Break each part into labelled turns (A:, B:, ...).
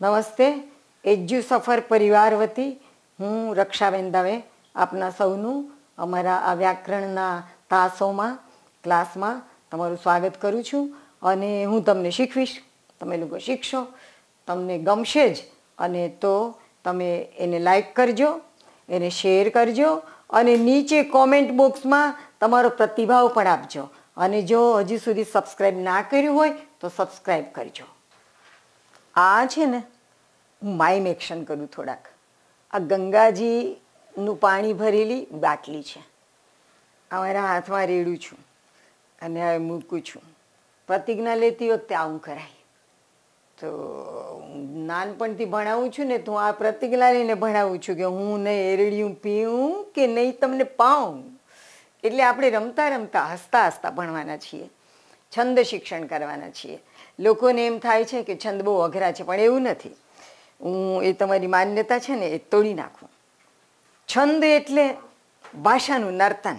A: નમસ્તે, એજ્યુ સફર પરિવાર વતી હું રક્ષાબેન દવે આપના સૌનું અમારા આ વ્યાકરણના તાસોમાં, ક્લાસમાં તમારું સ્વાગત કરું છું અને હું તમને શીખવીશ. તમે લોકો શીખશો, તમને ગમશે જ અને તો તમે એને લાઈક કરજો, એને શેર કરજો અને નીચે કોમેન્ટ બોક્સમાં તમારો પ્રતિભાવ પણ આપજો. અને જો હજી સુધી સબસ્ક્રાઈબ ના કર્યું હોય તો સબસ્ક્રાઈબ કરજો. આ છે ને હું માઇમ એક્શન કરું થોડાક. આ ગંગાજીનું પાણી ભરેલી બાટલી છે. આ મારા હાથમાં રેડું છું અને હવે મૂકું છું. પ્રતિજ્ઞા લેતી વખતે આવું કરાય. તો નાનપણથી ભણાવું છું ને, તો આ પ્રતિજ્ઞા લઈને ભણાવું છું કે હું નહીં એરડિયું પીવું કે નહીં તમને પાઉં? એટલે આપણે રમતા રમતા હસતા હસતા ભણવાના છીએ. છંદ શિક્ષણ કરવાના છીએ. લોકોને એમ થાય છે કે છંદ બહુ અઘરા છે, પણ એવું નથી. હું એ તમારી માન્યતા છે ને એ તોડી નાખું. છંદ એટલે ભાષાનું નર્તન.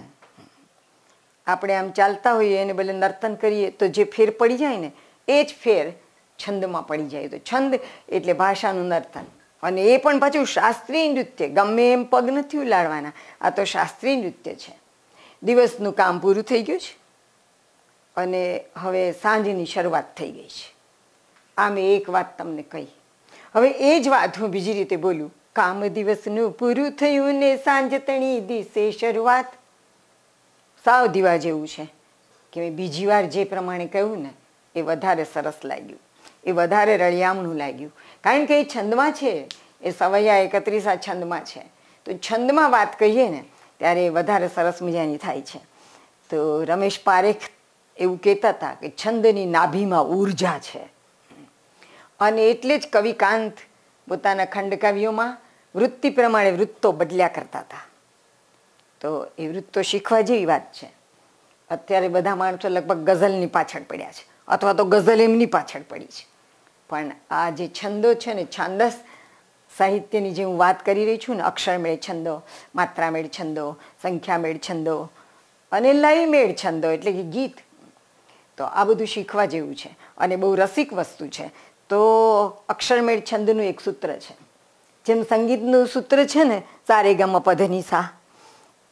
A: આપણે આમ ચાલતા હોઈએ, એને બદલે નર્તન કરીએ, તો જે ફેર પડી જાય ને, એ જ ફેર છંદમાં પડી જાય. તો છંદ એટલે ભાષાનું નર્તન. અને એ પણ પાછું શાસ્ત્રીય નૃત્ય. ગમે એમ પગ નથી ઉલાડવાના આ તો શાસ્ત્રીય નૃત્ય છે. દિવસનું કામ પૂરું થઈ ગયું છે. અને હવે સાંજની શરૂઆત થઈ ગઈ છે. આ મેં એક વાત તમને કહી. હવે એ જ વાત હું બીજી રીતે બોલું. કામ દિવસનું પૂરું થયું ને સાંજ તણી દિવસે શરૂઆત. સાવ દીવા જેવું છે કે મેં બીજી વાર જે પ્રમાણે કહ્યું ને, એ વધારે સરસ લાગ્યું. એ વધારે રળિયામણું લાગ્યું. કારણ કે એ છંદમાં છે. એ સવૈયા એકત્રીસ આ છંદમાં છે. તો છંદમાં વાત કહીએ ને, ત્યારે વધારે સરસ મજાની થાય છે. તો રમેશ પારેખ એવું કહેતા હતા કે છંદની નાભીમાં ઊર્જા છે. અને એટલે જ કવિકાંત પોતાના ખંડકાવ્યોમાં વૃત્તિ પ્રમાણે વૃત્તો બદલ્યા કરતા હતા. તો એ વૃત્તો શીખવા જેવી વાત છે. અત્યારે બધા માણસો લગભગ ગઝલની પાછળ પડ્યા છે. અથવા તો ગઝલ એમની પાછળ પડી છે. પણ આ જે છંદો છે ને, છાંદસ સાહિત્યની જે હું વાત કરી રહી છું ને, અક્ષરમેળ છંદો, માત્રામેળ છંદો, સંખ્યામેળ છંદો અને લયમેળ છંદો એટલે કે ગીત તો આ બધું શીખવા જેવું છે અને બહુ રસિક વસ્તુ છે. તો અક્ષરમેળ છંદનું એક સૂત્ર છે. જેમ સંગીતનું સૂત્ર છે ને, સારે ગમ પધની સા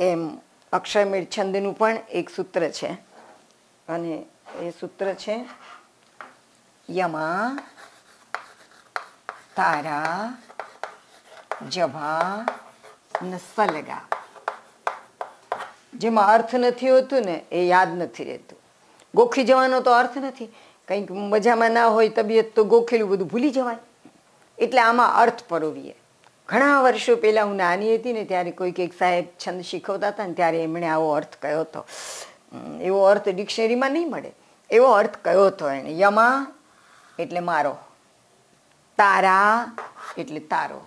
A: એમ અક્ષરમેળ છંદનું પણ એક સૂત્ર છે. અને એ સૂત્ર છે, યમા, તારા, જભા નસલગા જેમાં અર્થ નથી હોતું ને, એ યાદ નથી રહેતું. ગોખી જવાનો તો અર્થ નથી. કંઈક મજામાં ના હોય તબિયત તો ગોખેલું બધું ભૂલી જવાય. એટલે આમાં અર્થ પરોવીએ. ઘણા વર્ષો પહેલાં હું નાની હતી ને ત્યારે કોઈક એક સાહેબ છંદ શીખવતા હતા ને ત્યારે એમણે આવો અર્થ કયો હતો. એવો અર્થ ડિક્શનરીમાં નહીં મળે. એવો અર્થ કયો હતો એને યમા એટલે મારો. તારા એટલે તારો.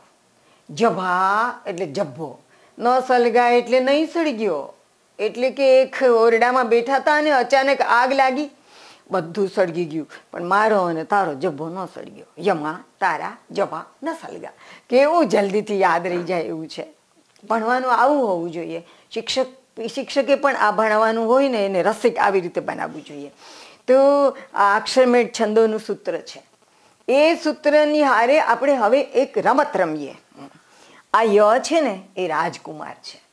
A: જભા એટલે જભ્ભો. ન સળગા એટલે નહીં સળગ્યો. એટલે કે એક ઓરડામાં બેઠા હતા અને અચાનક આગ લાગી. બધું સળગી ગયું. પણ મારો અને તારો જભ્ભો ન સળગ્યો. યમા, તારા જબા ન સળગા કેવું જલ્દીથી યાદ રહી જાય એવું છે. ભણવાનું આવું હોવું જોઈએ. શિક્ષક, શિક્ષકે પણ આ ભણવાનું હોય ને એને રસિક આવી રીતે બનાવવું જોઈએ. તો આ અક્ષરમેળ છંદોનું સૂત્ર છે. એ સૂત્રની હારે આપણે હવે એક રમત રમીએ. આ ય છે ને, એ રાજકુમાર છે.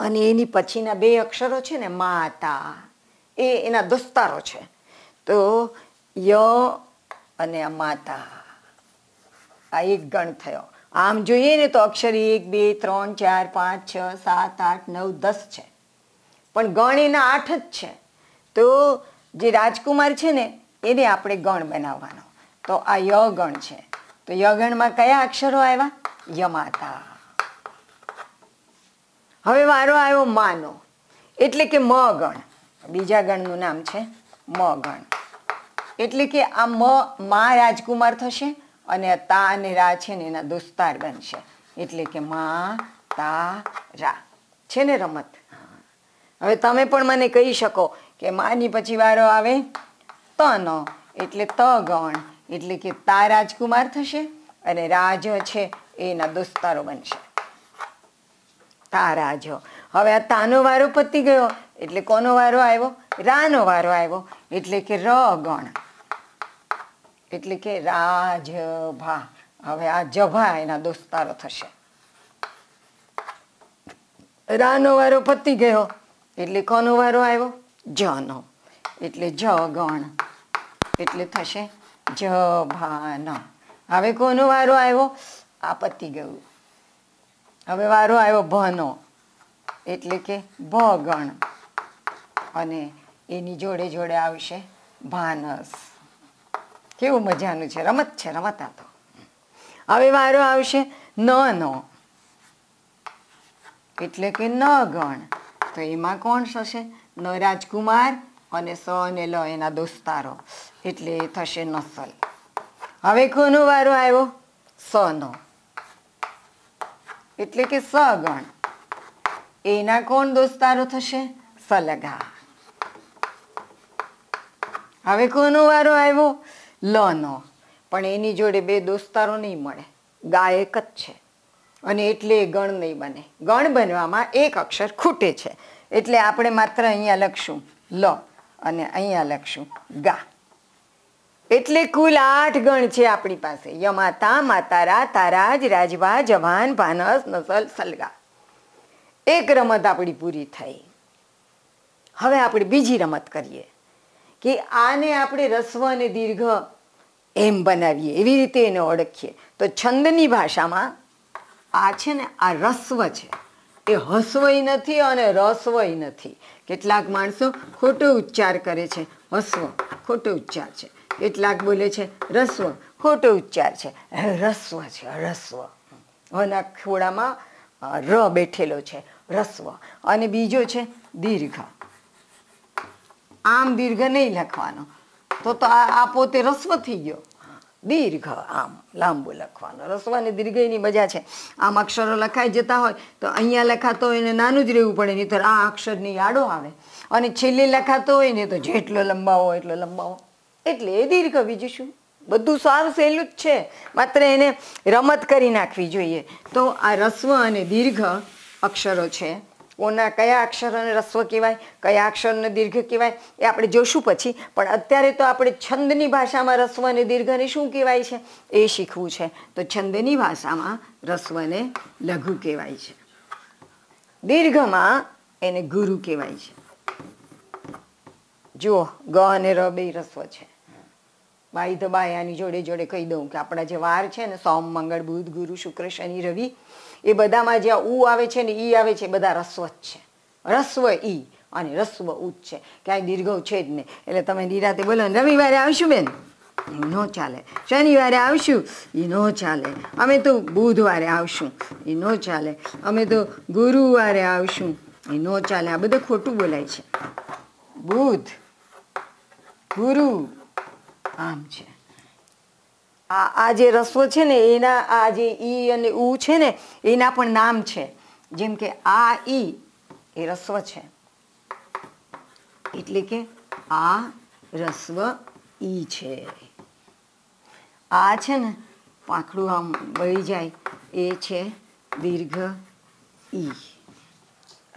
A: અને એની પછીના બે અક્ષરો છે ને, માતા. એ એના દોસ્તારો છે. તો ય અને માતા. આ એક ગણ થયો. આમ જોઈએ ને તો અક્ષર એક, બે, ત્રણ, ચાર, પાંચ, છ, સાત, આઠ, નવ, દસ છે. પણ ગણ એના આઠ જ છે. તો જે રાજકુમાર છે ને, એને આપણે ગણ બનાવવાનો. તો આ ય ગણ છે. તો ય ગણમાં કયા અક્ષરો આવ્યા? યમાતા હવે વારો આવ્યો માનો. એટલે કે મ ગણ બીજા ગણનું નામ છે મ ગણ એટલે કે આ મ, મા રાજકુમાર થશે અને આ તા અને રા છે ને એના દોસ્તાર બનશે. એટલે કે મા, તા, રા. છે ને રમત? હવે તમે પણ મને કહી શકો કે માની પછી વારો આવે તનો. એટલે ત ગણ એટલે કે તા રાજકુમાર થશે અને રાજ છે એના દોસ્તારો બનશે. તારાજ હવે આ તાનો વારો પતી ગયો એટલે કોનો વારો આવ્યો? રાનો વારો આવ્યો. એટલે કે ર ગણ. એટલે કે રાજભા. હવે આ જભા એના દોસ્તારો થશે. રાનો વારો પતી ગયો. એટલે કોનો વારો આવ્યો? જનો. એટલે જ ગણ. એટલે થશે જ ભાન હવે કોનો વારો આવ્યો? આ પતી ગયું. હવે વારો આવ્યો ભનો. એટલે કે ભગણ. અને એની જોડે જોડે આવશે ભાનસ. કેવું મજાનું છે? રમત છે, રમત આ તો. હવે વારો આવશે ન નો એટલે કે ન ગણ તો એમાં કોણ થશે? ન રાજકુમાર અને સ અને લ એના દોસ્તારો. એટલે થશે નસલ. હવે કોનો વારો આવ્યો? સ નો એટલે કે સગણ. એના કોણ દોસ્તારો થશે? સલગા હવે કોનો વારો આવ્યો? લનો. પણ એની જોડે બે દોસ્તારો નહીં મળે. ગા એક જ છે. અને એટલે ગણ નહીં બને. ગણ બનવામાં એક અક્ષર ખૂટે છે. એટલે આપણે માત્ર અહીંયા લખશું લ અને અહીંયા લખશું ગા. એટલે કુલ આઠ ગણ છે આપણી પાસે. યમાતા, માતારા, તારાજ રાજભા જવાન, ભાનસ, નસલ, સલગા. એક રમત આપણી પૂરી થઈ. હવે આપણે બીજી રમત કરીએ. કે આને આપણે રસ્વ અને દીર્ઘ એમ બનાવીએ. એવી રીતે એને ઓળખીએ. તો છંદની ભાષામાં આ છે ને, આ રસ્વ છે. એ હસવય નથી અને રસ્વય નથી. કેટલાક માણસો ખોટો ઉચ્ચાર કરે છે. હસવ, ખોટો ઉચ્ચાર છે. કેટલાક બોલે છે, રસ્વ, ખોટો ઉચ્ચાર છે. રસ્વ છે, રસ્વ. હના ખોડામાં ર બેઠેલો છે, રસ્વ. અને બીજો છે, દીર્ઘ. આમ દીર્ઘ નહીં લખવાનો. તો તો આ પોતે રસ્વ થઈ ગયો. દીર્ઘ, આમ, લાંબુ લખવાનો. રસ્વ અને દીર્ઘની મજા છે. આમ અક્ષરો લખાઈ જતા હોય, તો અહીંયા લખાતો હોય ને નાનું જ રહેવું પડે નહીં તો આ અક્ષરની આડો આવે. અને છેલ્લે લખાતો હોય ને, તો જેટલો લંબાવો એટલો લંબાવો. એટલે દીર્ઘ બીજું શું? બધું સાવ સહેલું જ છે. માત્ર એને રમત કરી નાખવી જોઈએ. તો આ રસ્વ અને દીર્ઘ અક્ષરો છે. કોના કયા અક્ષરોને રસ્વ કહેવાય? કયા અક્ષરને દીર્ઘ કહેવાય? એ આપણે જોશું પછી. પણ અત્યારે તો આપણે છંદની ભાષામાં રસ્વ અને દીર્ઘને શું કહેવાય છે? એ શીખવું છે. તો છંદની ભાષામાં રસ્વને લઘુ કહેવાય છે. દીર્ઘમાં એને ગુરુ કહેવાય છે. જુઓ, ગ અને ર બે રસ્વ છે. બાઈ ધબાયાની બાયાની જોડે જોડે કહી દઉં કે આપણા જે વાર છે ને, સોમ, મંગળ, બુધ, ગુરુ, શુક્ર, શનિ, રવિ, એ બધામાં જ્યાં ઉ આવે છે ને, ઈ આવે છે બધા રસ્વ જ છે. રસ્વ ઈ અને રસ્વ ઉચ્ચ છે. ક્યાંય દીર્ઘવ છે જ નહીં. એટલે તમે નિરાતે બોલો રવિવારે આવશું બેન? એ નો ચાલે. શનિવારે આવશું? એ નો ચાલે. અમે તો બુધવારે આવશું. એ નો ચાલે. અમે તો ગુરુવારે આવશું. એ નો ચાલે. આ બધું ખોટું બોલાય છે. બુધ, ગુરુ આમ છે. આ આ જે રસ્વ છે ને, એના, આ જે ઈ અને ઉ છે ને, એના પણ નામ છે. જેમ કે આ ઈ એ રસ્વ છે. એટલે કે આ રસ્વ ઈ છે. આ છે ને, પાંખડું આમ વળી જાય, એ છે દીર્ઘ ઈ.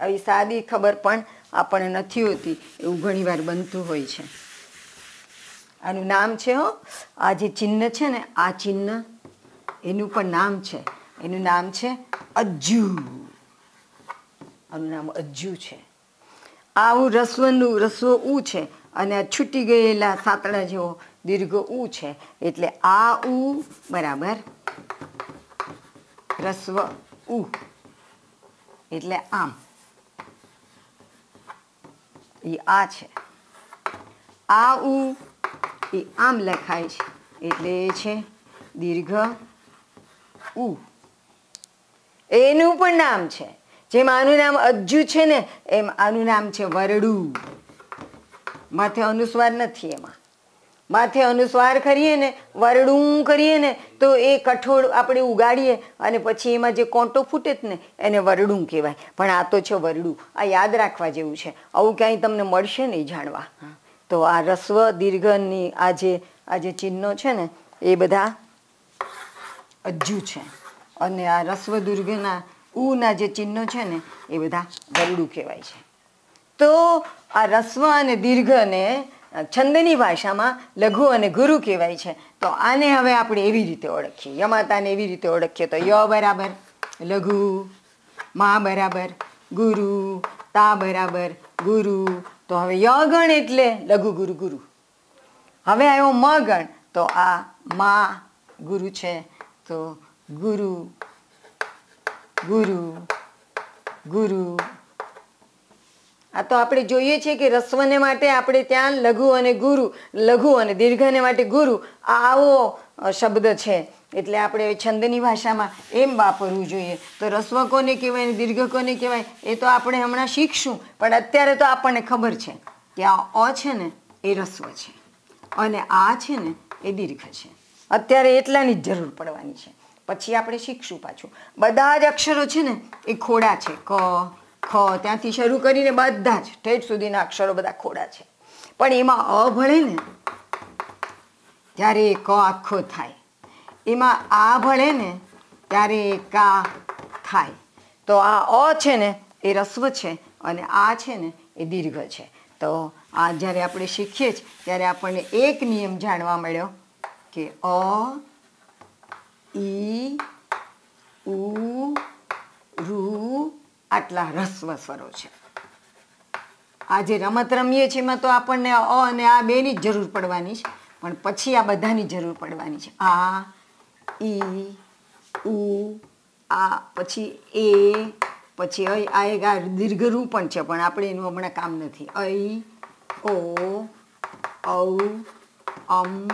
A: આવી સાદી ખબર પણ આપણને નથી હોતી, એવું ઘણીવાર બનતું હોય છે. આનું નામ છે, હો. આ જે ચિહ્ન છે ને, આ ચિહ્ન એનું પણ નામ છે. એનું નામ છે અજ્જુ. આનું નામ અજ્જુ છે. આવું રસ્વનું, રસ્વ ઉ છે અને છૂટી ગયેલા સાતડા જેવો દીર્ઘ ઉ છે. એટલે આ ઉ બરાબર રસ્વ ઉ એટલે આમ. એ આ છે. આ ઉ એ આમ લખાય છે. એટલે એ છે દીર્ઘ ઉ. એનું પણ નામ છે. જેમ આનું નામ અજ્જુ છે ને, એમ આનું નામ છે વરડું. માથે અનુસ્વાર નથી એમાં. માથે અનુસ્વાર કરીએ ને, વરડું કરીએ ને, તો એ કઠોળ આપણે ઉગાડીએ અને પછી એમાં જે કોંટો ફૂટે જ ને, એને વરડું કહેવાય. પણ આ તો છે વરડું. આ યાદ રાખવા જેવું છે. આવું ક્યાંય તમને મળશે નહીં જાણવા. તો આ રસ્વ દીર્ઘની આ જે આ જે ચિહ્નો છે ને, એ બધા અજ્જુ છે. અને આ રસ્વ દુર્ગના ઉના જે ચિહ્નો છે ને, એ બધા ગરડું કહેવાય છે. તો આ રસ્વ અને દીર્ઘને છંદની ભાષામાં લઘુ અને ગુરુ કહેવાય છે. તો આને હવે આપણે એવી રીતે ઓળખીએ. યમાતાને એવી રીતે ઓળખીએ તો ય બરાબર, લઘુ, મા બરાબર, ગુરુ, તા બરાબર, ગુરુ તો હવે ય ગણ એટલે લઘુ ગુરુ ગુરુ. હવે આવ્યો મ ગણ તો આ મા ગુરુ છે. તો ગુરુ ગુરુ ગુરુ. આ તો આપણે જોઈએ છીએ કે રસ્વને માટે આપણે ત્યાં લઘુ અને ગુરુ, લઘુ અને દીર્ઘને માટે ગુરુ, આ આવો શબ્દ છે. એટલે આપણે છંદની ભાષામાં એમ વાપરવું જોઈએ. તો રસ્વ કોને કહેવાય દીર્ઘ કોને કહેવાય, એ તો આપણે હમણાં શીખશું. પણ અત્યારે તો આપણને ખબર છે કે આ અ છે ને, એ રસ્વ છે. અને આ છે ને, એ દીર્ઘ છે. અત્યારે એટલાની જ જરૂર પડવાની છે. પછી આપણે શીખશું પાછું. બધા જ અક્ષરો છે ને, એ ખોડા છે. ક, ખ, ત્યાંથી શરૂ કરીને બધા જ ઠેઠ સુધીના અક્ષરો બધા ખોડા છે. પણ એમાં અ ભળે ને, ત્યારે ક આખો થાય. એમાં આ ભળે ને ત્યારે કા થાય. તો આ અ છે ને, એ રસ્વ છે અને આ છે ને, એ દીર્ઘ છે. તો આ જ્યારે આપણે શીખીએ જ ત્યારે આપણને એક નિયમ જાણવા મળ્યો કે અ ઈ ઉ રૂ આટલા રસ્વ સ્વરો છે. આ જે રમત રમીએ છીએ એમાં તો આપણને અ અને આ બેની જ જરૂર પડવાની છે, પણ પછી આ બધાની જરૂર પડવાની છે. આ ઈ ઉ આ પછી એ પછી અ આ એક આ દીર્ઘરૂ પણ છે, પણ આપણે એનું હમણાં કામ નથી. અઈ ઓ, ઔ, અમ,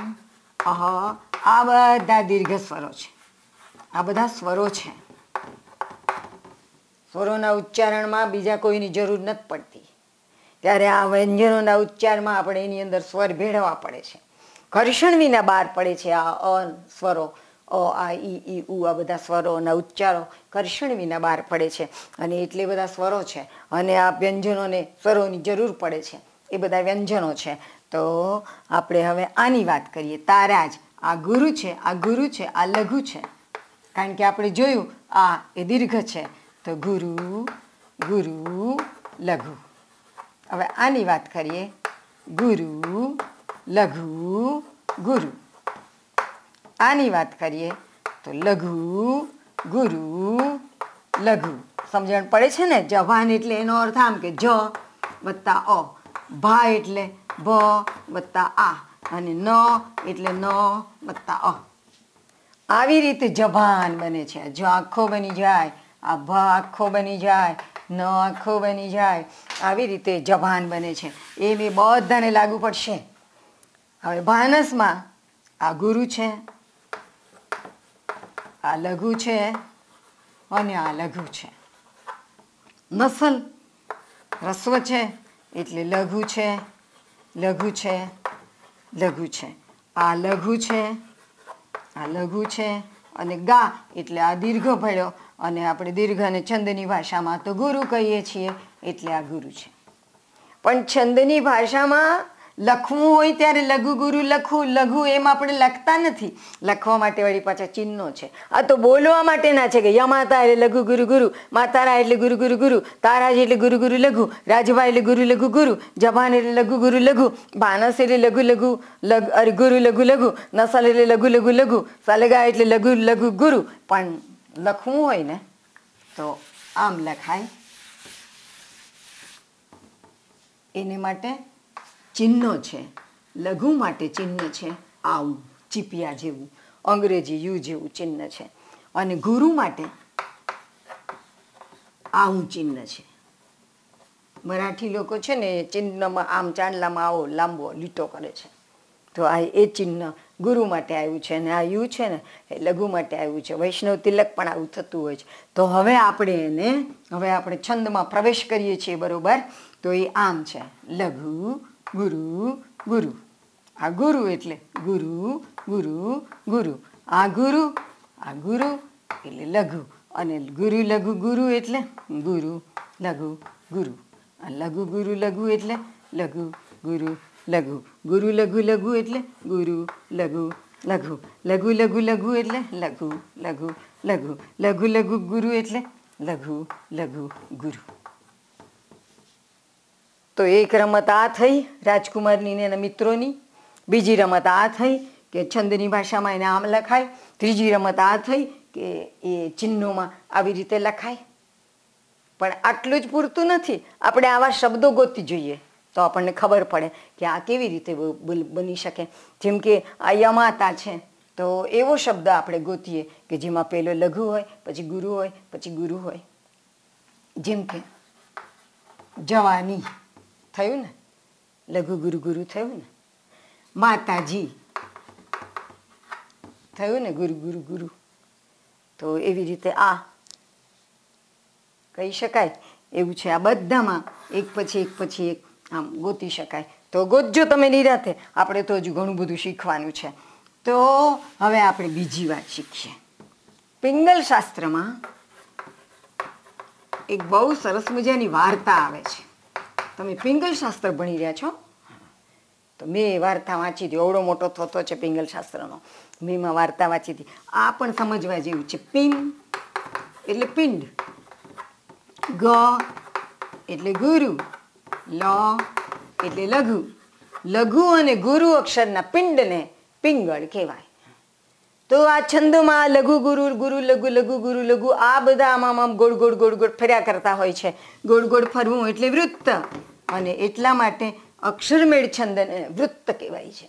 A: અહ, આ બધા દીર્ઘ સ્વરો છે. આ બધા સ્વરો છે. સ્વરોના ઉચ્ચારણમાં બીજા કોઈની જરૂર નથી પડતી. ત્યારે આ વ્યંજનોના ઉચ્ચારમાં આપણે એની અંદર સ્વર ભેળવવા પડે છે. ઘર્ષણ વિના બહાર પડે છે આ અ સ્વરો. અ, આ, ઈ ઈ, ઉ, આ બધા સ્વરોના ઉચ્ચારો કરશણ વિના બહાર પડે છે. અને એટલે બધા સ્વરો છે. અને આ વ્યંજનોને સ્વરોની જરૂર પડે છે. એ બધા વ્યંજનો છે. તો આપણે હવે આની વાત કરીએ. તારાજ. આ ગુરુ છે, આ ગુરુ છે, આ લઘુ છે. કારણ કે આપણે જોયું, આ એ દીર્ઘ છે. તો ગુરુ ગુરુ, લઘુ. હવે આની વાત કરીએ. ગુરુ, લઘુ, ગુરુ. આની વાત કરીએ તો લઘુ, ગુરુ, લઘુ. સમજણ પડે છે ને? જભાન એટલે એનો અર્થ આમ કે જ વત્તા અ. ભા એટલે ભ વત્તા આ. અને ન એટલે ન વત્તા અ. આવી રીતે જભાન બને છે. જ આખો બની જાય, આ ભ આખો બની જાય, ન આખો બની જાય. આવી રીતે જભાન બને છે. એ બે બધાને લાગુ પડશે. હવે ભાનસમાં આ ગુરુ છે. આ લઘુ છે અને આ લઘુ છે. નસલ રસ્વ છે એટલે લઘુ છે લઘુ છે લઘુ છે. આ લઘુ છે, આ લઘુ છે અને ગા એટલે આ દીર્ઘ ભળ્યો અને આપણે દીર્ઘ અને છંદની ભાષામાં તો ગુરુ કહીએ છીએ એટલે આ ગુરુ છે. પણ છંદની ભાષામાં લખવું હોય ત્યારે લઘુ ગુરુ લખવું લઘુ એમ આપણે લખતા નથી. લખવા માટે વળી પાછા ચિહ્નો છે. આ તો બોલવા માટેના છે કે યમાતા એટલે લઘુ ગુરુ ગુરુ, માતારા એટલે ગુરુ ગુરુ ગુરુ, તારાજ એટલે ગુરુ ગુરુ લઘુ, રાજભા એટલે ગુરુ લઘુ ગુરુ, જભાન એટલે લઘુ ગુરુ લઘુ ભાનસ એટલે લઘુ લઘુ લઘુ, અરે, ગુરુ લઘુ લઘુ, નસલ એટલે લઘુ લઘુ લઘુ, સલગા એટલે લઘુ લઘુ ગુરુ. પણ લખવું હોય ને, તો આમ લખાય. એને માટે ચિહ્નો છે. લઘુ માટે ચિહ્ન છે. આવું, ચીપિયા જેવું, અંગ્રેજી યુ જેવું ચિહ્ન છે. અને ગુરુ માટે આવું ચિહ્ન છે. મરાઠી લોકો છે ને ચિહ્નમાં આમ ચાંદલામાં આવો લાંબો લીટો કરે છે. તો આ એ ચિહ્ન ગુરુ માટે આવ્યું છે અને આ યુ છે ને એ લઘુ માટે આવ્યું છે. વૈષ્ણવ તિલક પણ આવું થતું હોય છે. તો હવે આપણે એને, હવે આપણે છંદમાં પ્રવેશ કરીએ છીએ બરોબર? તો એ આમ છે. લઘુ ગુરુ ગુરુ. આ ગુરુ એટલે ગુરુ ગુરુ ગુરુ. આ ગુરુ આ ગુરુ એટલે લઘુ. અને ગુરુ, લઘુ, ગુરુ એટલે ગુરુ, લઘુ, ગુરુ. આ લઘુ, ગુરુ, લઘુ એટલે લઘુ, ગુરુ લઘુ. ગુરુ, લઘુ લઘુ એટલે ગુરુ, લઘુ લઘુ. લઘુ લઘુ લઘુ એટલે લઘુ લઘુ લઘુ. લઘુ લઘુ, ગુરુ એટલે લઘુ લઘુ, ગુરુ. તો એક રમત આ થઈ, રાજકુમારની ને એના મિત્રોની. બીજી રમત આ થઈ, કે છંદની ભાષામાં એને આમ લખાય. ત્રીજી રમત આ થઈ, કે એ ચિહ્નોમાં આવી રીતે લખાય. પણ આટલું જ પૂરતું નથી. આપણે આવા શબ્દો ગોતી જોઈએ. તો આપણને ખબર પડે કે આ કેવી રીતે બની શકે. જેમ કે આ યમાતા છે, તો એવો શબ્દ આપણે ગોતીએ કે જેમાં પેલો લઘુ હોય, પછી ગુરુ હોય, પછી ગુરુ હોય. જેમ કે જવાની. થયું ને? લઘુ ગુરુ ગુરુ થયું ને? માતાજી. થયું ને ગુરુ ગુરુ ગુરુ તો એવી રીતે આ કહી શકાય? એવું છે આ બધામાં. એક પછી એક પછી એક આમ ગોતી શકાય. તો ગોતજો તમે નિરાતે. આપણે તો હજુ ઘણું બધું શીખવાનું છે. તો હવે આપણે બીજી વાત શીખીએ. પિંગલ શાસ્ત્રમાં એક બહુ સરસ મજાની વાર્તા આવે છે. તમે પિંગલ શાસ્ત્ર ભણી રહ્યા છો? તો મેં વાર્તા વાંચી હતી એવડો મોટો થોતો છે પિંગલ શાસ્ત્રનો. મેં એમાં વાર્તા વાંચી હતી. આ પણ સમજવા જેવું છે. પિન એટલે પિંડ. ગ એટલે ગુરુ. લ એટલે લઘુ. લઘુ અને ગુરુ અક્ષરના પિંડને પિંગળ કહેવાય. તો આ છંદમાં લઘુ ગુરુ ગુરુ લઘુ લઘુ ગુરુ, લઘુ, આ બધા આમાં આમ ગોળ ગોળ ગોળ ગોળ ફર્યા કરતા હોય છે. ગોળ ગોળ ફરવું એટલે વૃત્ત. અને એટલા માટે અક્ષરમેળ છંદને વૃત્ત કહેવાય છે.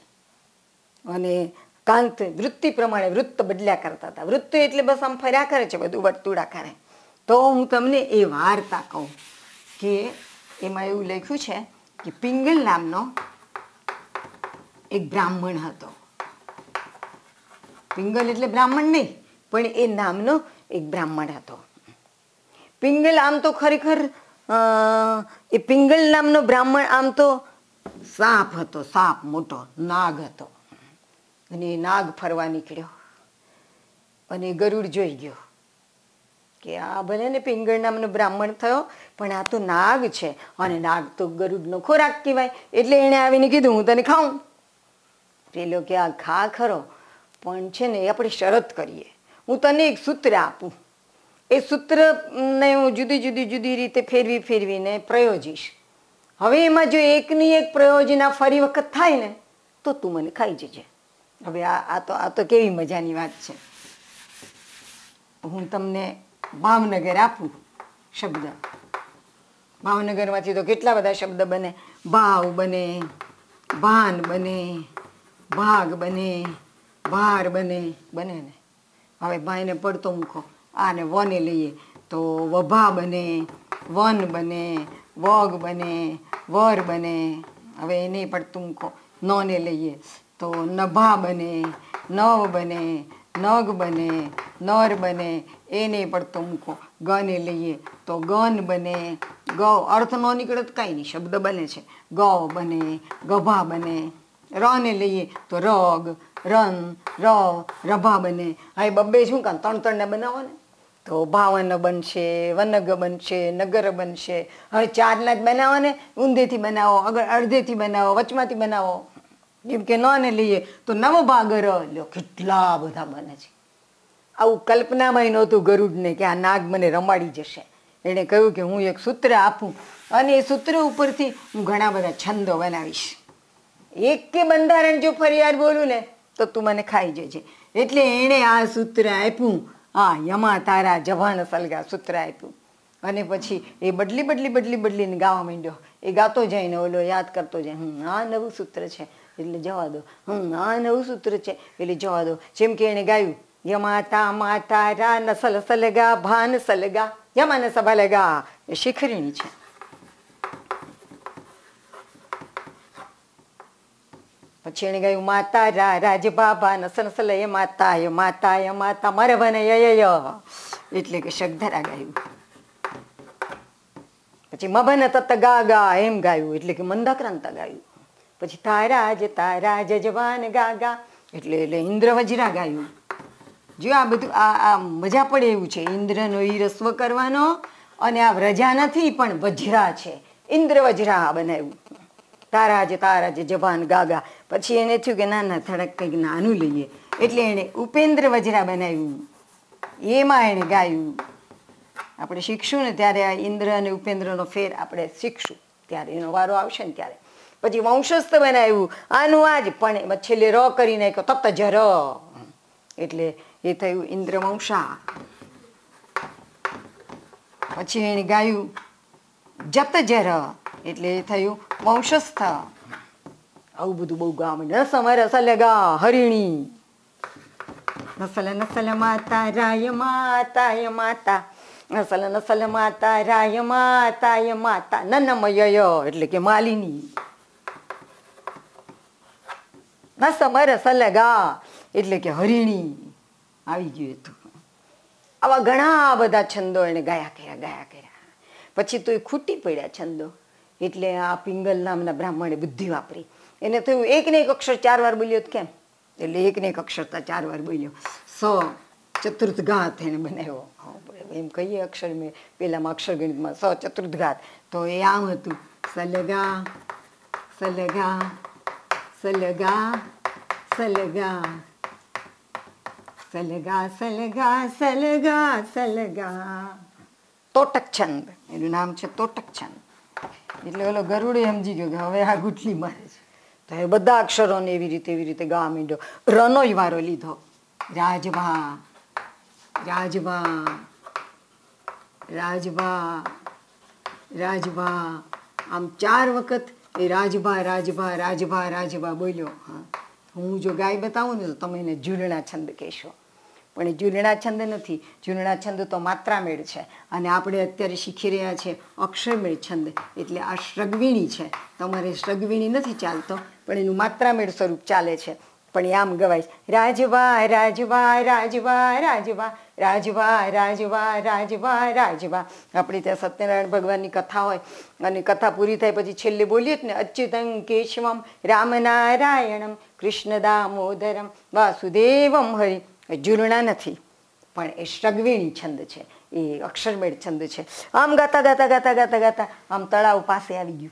A: અને કાંત વૃત્તિ પ્રમાણે વૃત્ત બદલ્યા કરતા હતા. વૃત્ત એટલે બસ આમ ફર્યા કરે છે બધું વર્તુળાકારે તો હું તમને એ વાર્તા કહું કે એમાં એવું લખ્યું છે કે પિંગલ નામનો એક બ્રાહ્મણ હતો. પિંગલ એટલે બ્રાહ્મણ નહીં, પણ એ નામનો એક બ્રાહ્મણ હતો. પિંગલ આમ તો ખરેખર એ પિંગલ નામનો બ્રાહ્મણ આમ તો સાપ હતો, સાપ મોટો, નાગ હતો. અને એ નાગ ફરવા નીકળ્યો. અને ગરુડ જોઈ ગયો કે આ ભલે ને પિંગળ નામનો બ્રાહ્મણ થયો, પણ આ તો નાગ છે. અને નાગ તો ગરુડનો ખોરાક કહેવાય. એટલે એણે આવીને કીધું, હું તને ખાઉં. પેલો કે, આ ખા ખરો. પણ છે ને આપણે શરત કરીએ. હું તને એક સૂત્ર આપું. એ સૂત્રને હું જુદી જુદી જુદી રીતે ફેરવી ફેરવીને પ્રયોજીશ. હવે એમાં જો એકની એક પ્રયોજના ફરી વખત થાય ને, તો તું મને ખાઈ જજે. હવે આ આ તો આ તો કેવી મજાની વાત છે. હું તમને ભાવનગર આપું શબ્દ. ભાવનગરમાંથી તો કેટલા બધા શબ્દ બને? ભાવ બને, ભાન બને, ભાગ બને ભાર બને બને ને. હવે ભાઈને પડતો મૂકો. આને વને લઈએ તો વભા બને, વન બને, વગ બને, વર બને. હવે એને પડતું મૂકો. નને લઈએ તો નભા બને, નવ બને, નગ બને, નર બને. એને પડતો મૂકો. ગને લઈએ તો ગન બને. ગ અર્થ ન નીકળે તો કાંઈ નહીં. શબ્દ બને છે. ગ બને, ગભા બને. રને લઈએ તો રગ રન, ર રભા બને હવે બબ્બે શું કામ, ત્રણ ત્રણને બનાવો ને તો ભાવન બનશે, વનગ બનશે, નગર બનશે. હવે ચારના જ બનાવો ને ઊંધેથી બનાવો, અગર અડધેથી બનાવો, વચમાંથી બનાવો. જેમ કે નને લઈએ, તો નવ ભાગર લ્યો, કેટલા બધા બને છે. આવું કલ્પનામાં નહોતું ગરુડને કે આ નાગ મને રમાડી જશે. એણે કહ્યું કે હું એક સૂત્ર આપું. અને એ સૂત્ર ઉપરથી હું ઘણા બધા છંદો બનાવીશ. એક કે બંધારણ જો ફરિયાદ બોલું ને તો તું મને ખાઈ જજે. એટલે એણે આ સૂત્ર આપ્યું. આ યમા તારા જવાન સલગા સૂત્ર આપ્યું. અને પછી એ બદલી બદલી બદલી બદલીને ગાવા માંડ્યો. એ ગાતો જાય ને ઓલો યાદ કરતો જાય, હમ, આ નવું સૂત્ર છે. એટલે જવા દો. હમ, આ નવું સૂત્ર છે. એટલે જવા દો. જેમ કે એણે ગાયું યમાતા માતા રા નસલ સલગા, ભાન સલગા. યમાન સભલગા એ શિખરીણી છે. એને ગાયું માતા રા રાજ બાબા નસન લય માતા મારે બને ય એટલે કે શગધરા ગાયું પછી મભન તત ગા ગા એમ ગાયું એટલે કે મંદાક્રાંત ગાયું પછી તારા જ તારા જજવાન ગા ગા એટલે એટલે ઇન્દ્ર વજરા ગાયું જો આ બધું આ આ મજા પડે એવું છે ઇન્દ્રનો ઈ રસ્વ કરવાનો અને આ વ્રજા નથી પણ વજ્રા છે ઇન્દ્ર વજરા બનાવ્યું તારા જ તારા જ જવાન ગાગા. પછી એને થયું કે ના ના થોડાક કંઈક નાનું લઈએ. એટલે એણે ઉપેન્દ્ર વજ્રા બનાવ્યું. એમાં એણે ગાયું. આપણે શીખશું ને ત્યારે આ ઇન્દ્ર અને ઉપેન્દ્રનો ફેર આપણે શીખશું. ત્યારે એનો વારો આવશે ને ત્યારે. પછી વંશસ્થ બનાવ્યું. આનું આજ પણ છેલ્લે ર કરી નાખ્યો, તપ્ત જ એટલે એ થયું ઇન્દ્રવંશા પછી એને ગાયું જત જર એટલે થયું વંશસ્થ. આવું બધું બહુ ગામ રસમ રસલ ગા હરિણી. નસલ નસલ માતા, રાય માતાય માતા. નસલ નસલ માતા, રાય માતાય માતા. નનમય એટલે કે માલિની. નસમ રસલ ગા એટલે કે હરિણી. આવી ગયું હતું આવા ઘણા બધા છંદો એને ગાયા કર્યા ગાયા કર્યા. પછી તો એ ખૂટી પડ્યા છંદો. એટલે આ પિંગલ નામના બ્રાહ્મણે બુદ્ધિ વાપરી. એને થયું, એકને એક અક્ષર ચાર વાર બોલ્યો કેમ? એટલે એકને એક અક્ષર ચાર વાર બોલ્યો. સો ચતુર્થ ઘાત એને બનાવ્યો. એમ કહીએ અક્ષર મેં પેલામાં અક્ષર ગણિતમાં, સ ચતુર્થ ઘાત તો એ આમ હતું. સલગા સલગા સલગા સલગા સલગા સલગા સલગા સલગા. તોટક છંદ એનું નામ છે તોટક છંદ એટલે ઓલો ગરુડે સમજી ગયો કે હવે આ ગુટલી મારે છે. તો એ બધા અક્ષરોને એવી રીતે એવી રીતે ગાવા માંડ્યો રનો વારો લીધો. રાજભા રાજભા રાજભા રાજભા. આમ ચાર વખત એ રાજભા રાજભા રાજભા રાજભા બોલ્યો. હા. હું જો ગાય બતાવું ને તો તમે એને ઝૂલણા છંદ કહેશો. પણ એ જૂનણા છંદ નથી. જૂનણા છંદ તો માત્રામેળ છે. અને આપણે અત્યારે શીખી રહ્યા છે અક્ષરમેળ છંદ. એટલે આ શ્રગવીણી છે. તમારે શ્રગવીણી નથી ચાલતો, પણ એનું માત્રામેળ સ્વરૂપ ચાલે છે. પણ એ આમ ગવાય રાજવા રાજવા રાજવા રાજવા રાજવા રાજવા રાજવા રાજવા. આપણે ત્યાં સત્યનારાયણ ભગવાનની કથા હોય. અને કથા પૂરી થાય પછી છેલ્લે બોલીએ જ ને, અચ્યુતં કેશવમ રામનારાયણમ કૃષ્ણ દામોદરમ વાસુદેવમ હરિ ઝૂલણા નથી, પણ એ શ્રગવીણી છંદ છે, એ અક્ષરમેળ છંદ છે. આમ ગાતા ગાતા ગાતા ગાતા ગાતા આમ તળાવ પાસે આવી ગયું.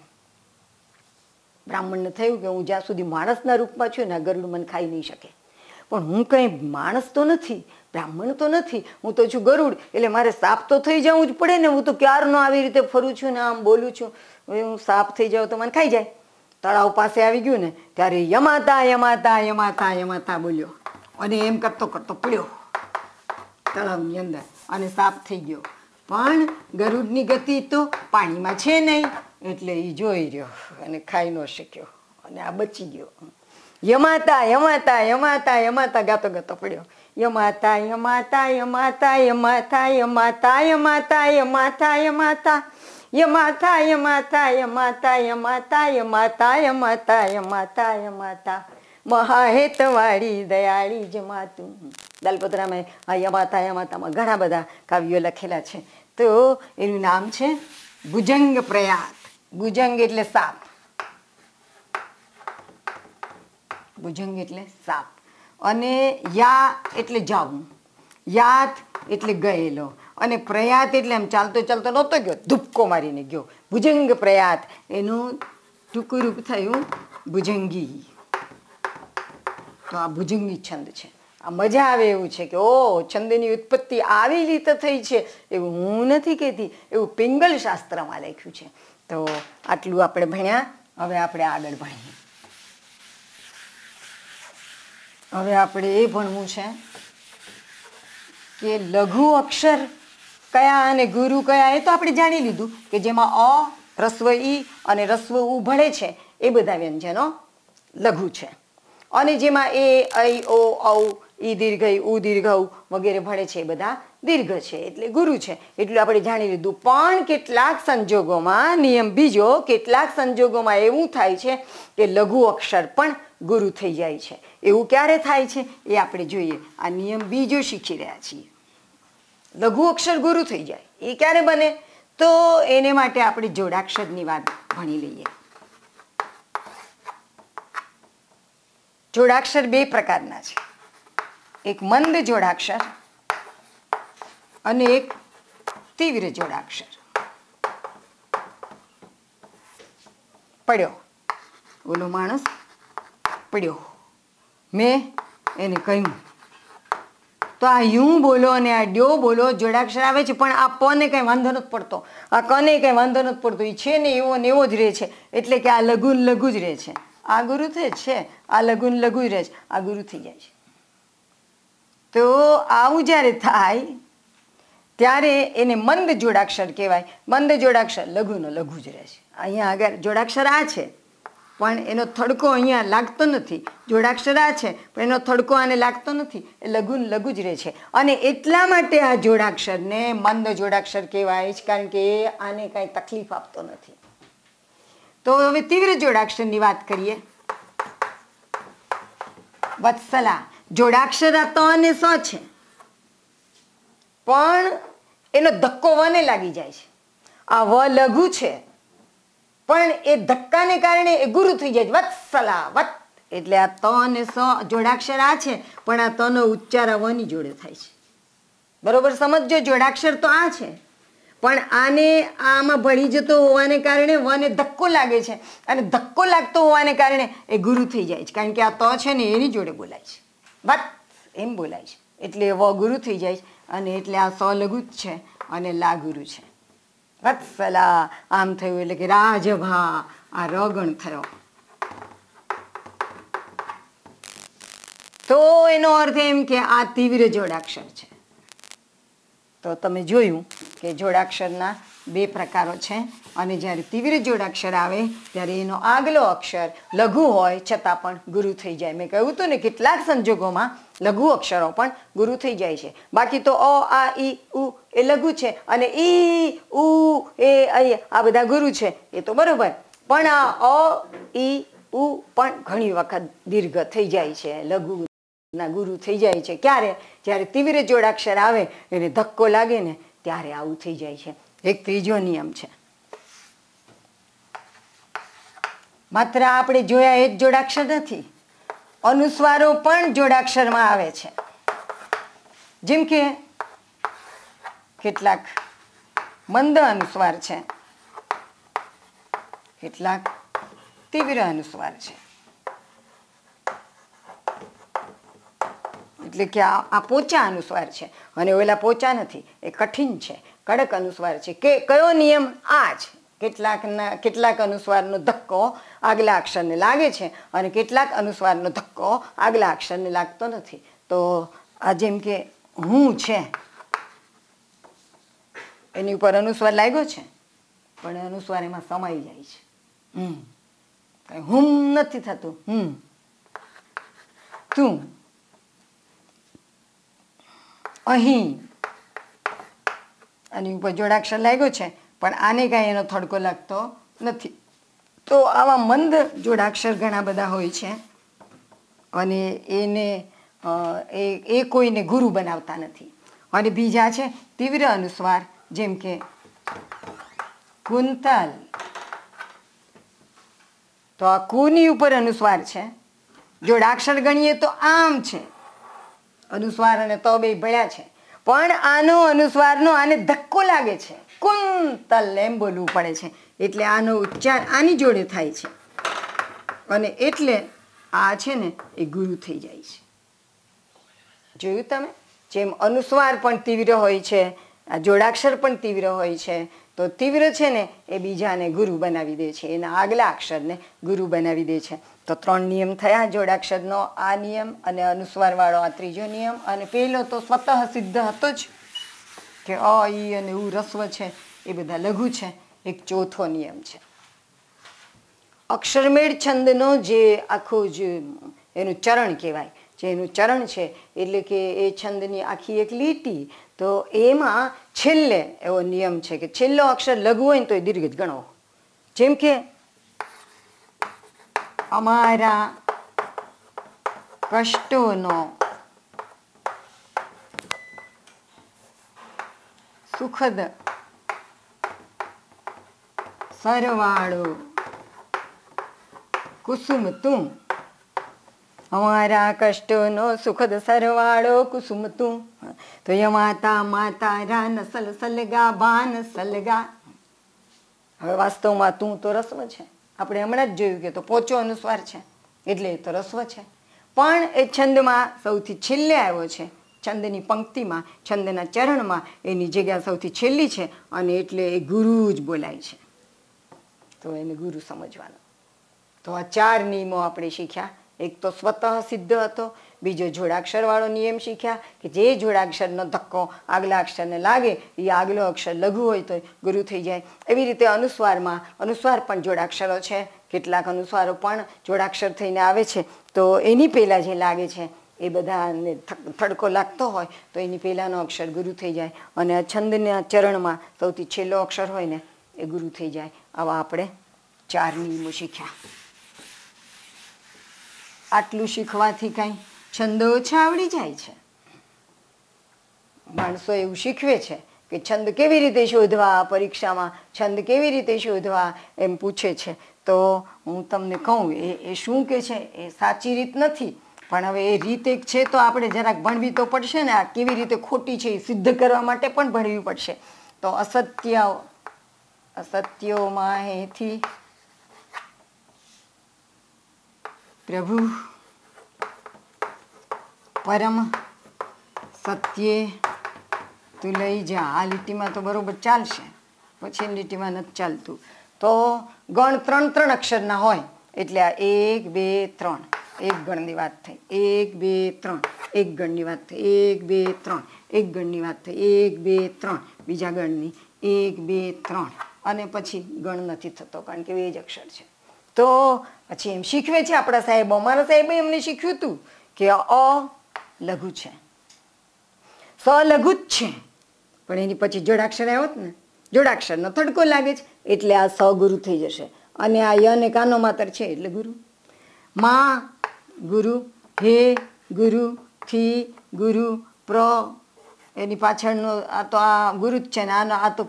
A: બ્રાહ્મણને થયું કે હું જ્યાં સુધી માણસના રૂપમાં છું ને ગરુડ મને ખાઈ નહીં શકે. પણ હું કંઈ માણસ તો નથી, બ્રાહ્મણ તો નથી, હું તો છું ગરુડ, એટલે મારે સાપ તો થઈ જવું જ પડે ને, હું તો ક્યારનો આવી રીતે ફરું છું ને, આમ બોલું છું. હું સાપ થઈ જાઉં તો મને ખાઈ જાય. તળાવ પાસે આવી ગયું ને, ત્યારે યમાતા યમાતા યમાતા યમાતા બોલ્યો. અને એમ કરતો કરતો પડ્યો તળાવની અંદર અને સાફ થઈ ગયો પણ ગરુડની ગતિ તો પાણીમાં છે નહીં એટલે એ જોઈ રહ્યો અને ખાઈ ન શક્યો અને આ બચી ગયો યમાતા યમાતા યમાતા યમાતા ગાતો ગાતો પડ્યો યમાતા યમાતા યમાતા યમાતા યમાતા યમાતા યમાતા યમાતા યમાતા યમાતા યમાતા યમાતા યમાતા યમાતા યમાતા યમાતા મહાહેતવાળી દયાળી જમાતું. દલપતરામે આ યમાતા યમાતામાં ઘણા બધા કાવ્યો લખેલા છે. તો એનું નામ છે ભુજંગ પ્રયાત ભુજંગ એટલે સાપ. ભુજંગ એટલે સાપ. અને યા એટલે જાવું. યાત એટલે ગયેલો. અને પ્રયાત એટલે એમ ચાલતો ચાલતો નહોતો ગયો. ધુપકો મારીને ગયો. ભુજંગ પ્રયાત. એનું ટૂંકું રૂપ થયું ભુજંગી. આ ભુજંગી છંદ છે. આ મજા આવે એવું છે કે ઓ છંદની ઉત્પત્તિ આવી રીતે થઈ છે. એવું હું નથી કહેતી, એવું પિંગલ શાસ્ત્રમાં લખ્યું છે. તો આટલું આપણે ભણ્યા, હવે આપણે આગળ ભણીએ. હવે આપણે એ ભણવું છે કે લઘુ અક્ષર કયા અને ગુરુ કયા, એ તો આપણે જાણી લીધું કે જેમાં અ, રસ્વ ઈ અને રસ્વ ઉ ભળે છે, એ બધા વ્યંજનો લઘુ છે. અને જેમાં એ ઐ ઓ, ઔ, ઈ દીર્ઘ ઉ દીર્ઘ વગેરે ભળે છે એ બધા દીર્ઘ છે. એટલે ગુરુ છે. એટલું આપણે જાણી લીધું. પણ કેટલાક સંજોગોમાં નિયમ બીજો, કેટલાક સંજોગોમાં એવું થાય છે કે લઘુ અક્ષર પણ ગુરુ થઈ જાય છે. એવું ક્યારે થાય છે? એ આપણે જોઈએ. આ નિયમ બીજો શીખી રહ્યા છીએ. લઘુ અક્ષર ગુરુ થઈ જાય. એ ક્યારે બને? તો એને માટે આપણે જોડાક્ષરની વાત ભણી લઈએ. જોડાક્ષર બે પ્રકારના છે. એક મંદ જોડાક્ષર અને એક તીવ્ર જોડાક્ષર. પડ્યો. ઓલો માણસ પડ્યો. મેં એને કહ્યું. તો આ યું બોલો અને આ ડ્યો બોલો જોડાક્ષર આવે છે, પણ આ પને કંઈ વાંધો નથી પડતો. આ કને કંઈ વાંધો નથી પડતો. એ છે ને એવો ને એવો જ રહે છે. એટલે કે આ લઘુ લઘુ જ રહે છે. આ ગુરુ થઈ છે, આ લઘુન લઘુ રહે છે, આ ગુરુ થઈ જાય છે. તો આવું જ્યારે થાય, ત્યારે એને મંદ જોડાક્ષર કહેવાય. મંદ જોડાક્ષર લઘુનો લઘુ જ રહે છે. અહીંયા આગળ જોડાક્ષર આ છે, પણ એનો થડકો અહીંયા લાગતો નથી. જોડાક્ષર આ છે, પણ એનો થડકો આને લાગતો નથી. એ લઘુ લઘુ જ રહે છે. અને એટલા માટે આ જોડાક્ષરને મંદ જોડાક્ષર કહેવાય છે, કારણ કે આને કાંઈ તકલીફ આપતો નથી. તો હવે તીવ્ર જોડાક્ષરની વાત કરીએ. વત્સલા, જોડાક્ષર આ તો અને સ છે. પણ એનો ધક્કો વને લાગી જાય છે. આ વ લઘુ છે. પણ એ ધક્કાને કારણે એ ગુરુ થઈ જાય વત્સલા, વત એટલે આ ત અને સ, જોડાક્ષર આ છે, પણ આ તનો ઉચ્ચાર આ વની જોડે થાય છે. બરોબર સમજજો? જોડાક્ષર તો આ છે. પણ આને આમાં ભળી જતો હોવાને કારણે વને ધક્કો લાગે છે. અને ધક્કો લાગતો હોવાને કારણે એ ગુરુ થઈ જાય છે. કારણ કે આ ત છે ને એની જોડે બોલાય છે. વાત એમ બોલાય છે. એટલે વ ગુરુ થઈ જાય છે અને એટલે આ સ લઘુ જ છે અને લા ગુરુ છે. વત્સલા આમ થયું એટલે કે રાજભા, આ રગણ થયો. તો એનો અર્થ એમ કે આ તીવ્ર જોડાક્ષર છે. તો તમે જોયું કે જોડાક્ષરના બે પ્રકારો છે. અને જ્યારે તીવ્ર જોડાક્ષર આવે, ત્યારે એનો આગલો અક્ષર લઘુ હોય છતાં પણ ગુરુ થઈ જાય. મેં કહ્યું હતું ને, કેટલાક સંજોગોમાં લઘુ અક્ષરો પણ ગુરુ થઈ જાય છે. બાકી તો અ, આ, ઈ, ઉ એ લઘુ છે અને ઈ, ઉ, એ આ બધા ગુરુ છે. એ તો બરોબર. પણ આ અ, ઈ, ઉ પણ ઘણી વખત દીર્ઘ થઈ જાય છે, લઘુ ના ગુરુ થઈ જાય છે. ક્યારે? જ્યારે તીવ્ર જોડાક્ષર આવે, એને ધક્કો લાગે ને, ત્યારે આવું થઈ જાય છે. એક ત્રીજો નિયમ છે. માત્ર આપણે જોયા એ જ જોડાક્ષર નથી, અનુસ્વારો પણ જોડાક્ષરમાં આવે છે. જેમ કે, કેટલાક મંદ અનુસ્વાર છે. કેટલાક તીવ્ર અનુસ્વાર છે. એટલે કે આ પોચા અનુસ્વાર છે. અને ઓલા પોચા નથી, એ કઠિન છે. કડક અનુસ્વાર છે. કે કયો નિયમ? આ છે કેટલાકના કેટલાક અનુસ્વારનો ધક્કો આગલા અક્ષરને લાગે છે અને કેટલાક અનુસ્વારનો ધક્કો આગલા અક્ષરને લાગતો નથી. તો આ જેમ કે હું છે, એની ઉપર અનુસ્વાર લાગ્યો છે? પણ અનુસ્વાર એમાં સમાઈ જાય છે. હમ. હું નથી થતું. હમ. તું. અહીં. આની ઉપર જોડાક્ષર લાગ્યો છે, પણ આને કાંઈ એનો થડકો લાગતો નથી. તો આવા મંદ જોડાક્ષર ઘણા બધા હોય છે, અને એને એ કોઈને ગુરુ બનાવતા નથી. અને બીજા છે, તીવ્ર અનુસ્વાર, જેમ કે કુંતલ. તો આ કુની ઉપર અનુસ્વાર છે. જોડાક્ષર ગણીએ તો આમ છે. અનુસ્વાર અને તો બે ભળ્યા છે. પણ આનો અનુસ્વારનો આને ધક્કો લાગે છે. કુંતલ એમ બોલવું પડે છે. એટલે આનો ઉચ્ચાર આની જોડે થાય છે. અને એટલે આ છે ને એ ગુરુ થઈ જાય છે. જોયું તમે? જેમ અનુસ્વાર પણ તીવ્ર હોય છે, આ જોડાક્ષર પણ તીવ્ર હોય છે, તો તીવ્ર છે ને એ બીજાને ગુરુ બનાવી દે છે. એના આગલા અક્ષરને ગુરુ બનાવી દે છે. તો ત્રણ નિયમ થયા, જોડાક્ષરનો આ નિયમ અને અનુસ્વારવાળો આ ત્રીજો નિયમ. અને પહેલો તો સ્વતઃ સિદ્ધ હતો જ કે અ, ઈ અને ઉ રસ્વ છે, એ બધા લઘુ છે. એક ચોથો નિયમ છે. અક્ષરમેળ છંદનો જે આખું જ એનું ચરણ કહેવાય, જે એનું ચરણ છે, એટલે કે એ છંદની આખી એક લીટી, તો એમાં છેલ્લે એવો નિયમ છે કે છેલ્લો અક્ષર લઘુ હોય ને તો એ દીર્ઘ ગણો જેમ કે અમારા કષ્ટોનો સુખદ સરવાળો કુસુમ તું. અમારા કષ્ટોનો સુખદ સરવાળો કુસુમ તું. તો એ માતા માતા રા નસલ સલગા ભાન સલગા. હવે વાસ્તવમાં તું તો રસ્વ છે. આપણે હમણાં જ જોયું કે તો પોચો અનુસ્વાર છે, એટલે એ તો રસ્વ છે. પણ એ છંદમાં સૌથી છેલ્લે આવ્યો છે, છંદની પંક્તિમાં, છંદના ચરણમાં એની જગ્યા સૌથી છેલ્લી છે અને એટલે એ ગુરુ જ બોલાય છે. તો એને ગુરુ સમજવાનો. તો આ ચાર નિયમો આપણે શીખ્યા. એક તો સ્વતઃ સિદ્ધ હતો, બીજો જોડાક્ષરવાળો નિયમ શીખ્યા કે જે જોડાક્ષરનો ધક્કો આગલા અક્ષરને લાગે, એ આગલો અક્ષર લઘુ હોય તો ગુરુ થઈ જાય. એવી રીતે અનુસ્વારમાં, અનુસ્વાર પણ જોડાક્ષરો છે. કેટલાક અનુસ્વારો પણ જોડાક્ષર થઈને આવે છે. તો એની પહેલાં જે લાગે છે, એ બધાને થડકો લાગતો હોય, તો એની પહેલાંનો અક્ષર ગુરુ થઈ જાય. અને છંદના ચરણમાં સૌથી છેલ્લો અક્ષર હોય ને, એ ગુરુ થઈ જાય. આવા આપણે ચાર નિયમો શીખ્યા. આટલું શીખવાથી કાંઈ છંદો ઓછા આવડી જાય છે? માણસો એવું શીખવે છે કે છંદ કેવી રીતે શોધવા, પરીક્ષામાં છંદ કેવી રીતે શોધવા એમ પૂછે છે. તો હું તમને કહું, એ એ શું કે છે? એ સાચી રીત નથી. પણ હવે એ રીત એક છે તો આપણે જરાક ભણવી તો પડશે ને, આ કેવી રીતે ખોટી છે એ સિદ્ધ કરવા માટે પણ ભણવી પડશે. તો અસત્ય, અસત્યોમાં એથી પ્રભુ, પરમ સત્યે તું લઈ જા. આ લીટીમાં તો બરોબર ચાલશે. પછી લીટીમાં નથી ચાલતું. તો ગણ ત્રણ ત્રણ અક્ષરના હોય. એટલે આ એક, બે, ત્રણ. એક ગણની વાત થઈ. એક, બે, ત્રણ. એક ગણની વાત થઈ. એક, બે, ત્રણ. એક ગણની વાત થઈ. એક, બે, ત્રણ. બીજા ગણની. એક, બે, ત્રણ. અને પછી ગણ નથી થતો. કારણ કે એ જ અક્ષર છે. તો પછી એમ શીખવે છે આપણા સાહેબ. અમારા સાહેબે એમને શીખ્યું હતું કે અ લઘુ છે. સ લઘુ જ છે. પણ એની પછી જોડાક્ષર આવ્યો ને, જોડાક્ષરનો થડકો લાગે છે, એટલે આ સ ગુરુ થઈ જશે. અને આ ય ને કાનો માતર છે એટલે ગુરુ. માં, ગુરુ, હે, ગુરુ, થી, ગુરુ, પ્ર. એની પાછળનો આ તો આ ગુરુ જ છે ને, આનો આ તો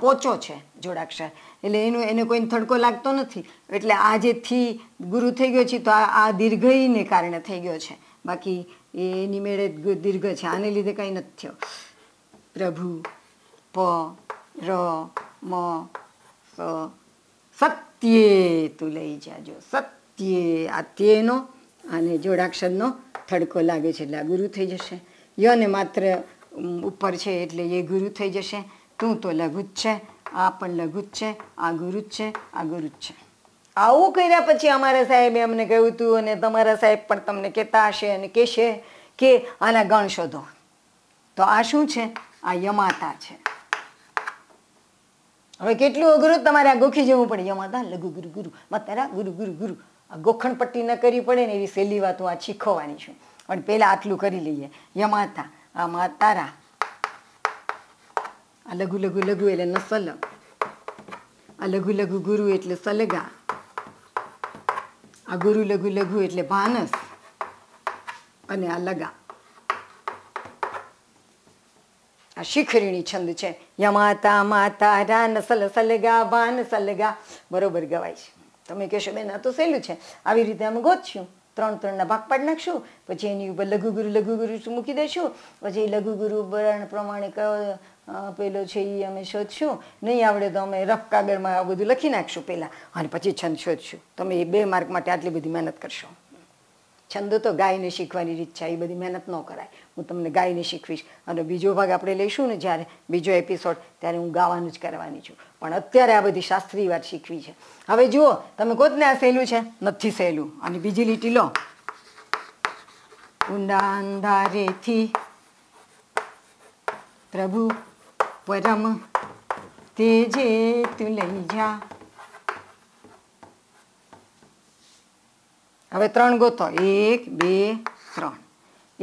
A: પોચો છે જોડાક્ષર. એટલે એનું, એને કોઈને થડકો લાગતો નથી. એટલે આ જે થી ગુરુ થઈ ગયો છે, તો આ દીર્ઘઈને કારણે થઈ ગયો છે. બાકી એની મેળે દીર્ઘ છે. આને લીધે કંઈ નથી થયો. પ્રભુ, પ, ર, મ સત્યે તું લઈ જાજો. સત્યે આ તેનો અને જોડાક્ષરનો થડકો લાગે છે એટલે આ ગુરુ થઈ જશે. યને માત્ર ઉપર છે એટલે એ ગુરુ થઈ જશે. તું તો લઘુ જ છે. આ પણ લઘુ જ છે, આ ગુરુ જ છે, આ ગુરુ જ છે. આવું કર્યા પછી અમારા સાહેબે અમને કહ્યું હતું અને તમારા સાહેબ પણ તમને કહેતા હશે અને કહેશે કે આના ગણ શોધો. તો આ શું છે? આ યમાતા છે. હવે કેટલું અઘરું? તમારે આ ગોખી જવું પડે. યમાતા, લઘુ ગુરુ ગુરુ. માતારા, ગુરુ ગુરુ ગુરુ. આ ગોખણ પટ્ટી ન કરવી પડે ને એવી સહેલી વાત હું આ શીખવવાની છું. પણ પહેલાં આટલું કરી લઈએ. યમાતા, આ માતારા આ લઘુ લઘુ લઘુ એટલે નસલ આ લઘુ લઘુ ગુરુ એટલે સલગા આ ગુરુ લઘુ લઘુ એટલે ભાનસ અને આ લગા આ શિખરીણી છંદ છે યમાતા માતા રા નસલ સલગા ભાન સલગા બરોબર ગવાય છે. તમે કહેશો, બેન, આ તો સહેલું છે. આવી રીતે અમે ગોતશું. ત્રણ, ત્રણના ભાગ પાડી નાખશું. પછી એની ઉપર લઘુ ગુરુ લઘુ ગુરુ મૂકી દઈશું પછી લઘુ ગુરુ વર્ણ પ્રમાણે પેલો છે એ અમે શોધશું. નહીં આવડે તો અમે રફ કાગળમાં આ બધું લખી નાખશું પહેલાં. અને પછી છંદ શોધશું. તમે એ બે માર્ક માટે આટલી બધી મહેનત કરશો. છંદ તો ગાયને શીખવાની રીત છે. એ બધી મહેનત ન કરાય. હું તમને ગાયને શીખવીશ. અને બીજો ભાગ આપણે લઈશું ને જ્યારે બીજો એપિસોડ ત્યારે હું ગાવાનું જ કરવાની છું. પણ અત્યારે આ બધી શાસ્ત્રીય વાત શીખવી છે. હવે જુઓ, તમે કોતને આ સહેલું છે? નથી સહેલું. અને બીજી લીટી લો. ઊંડા અંધારેથી પ્રભુ પરમ તેજે તું લઈ જા હવે ત્રણ ગોતો. એક, બે, ત્રણ.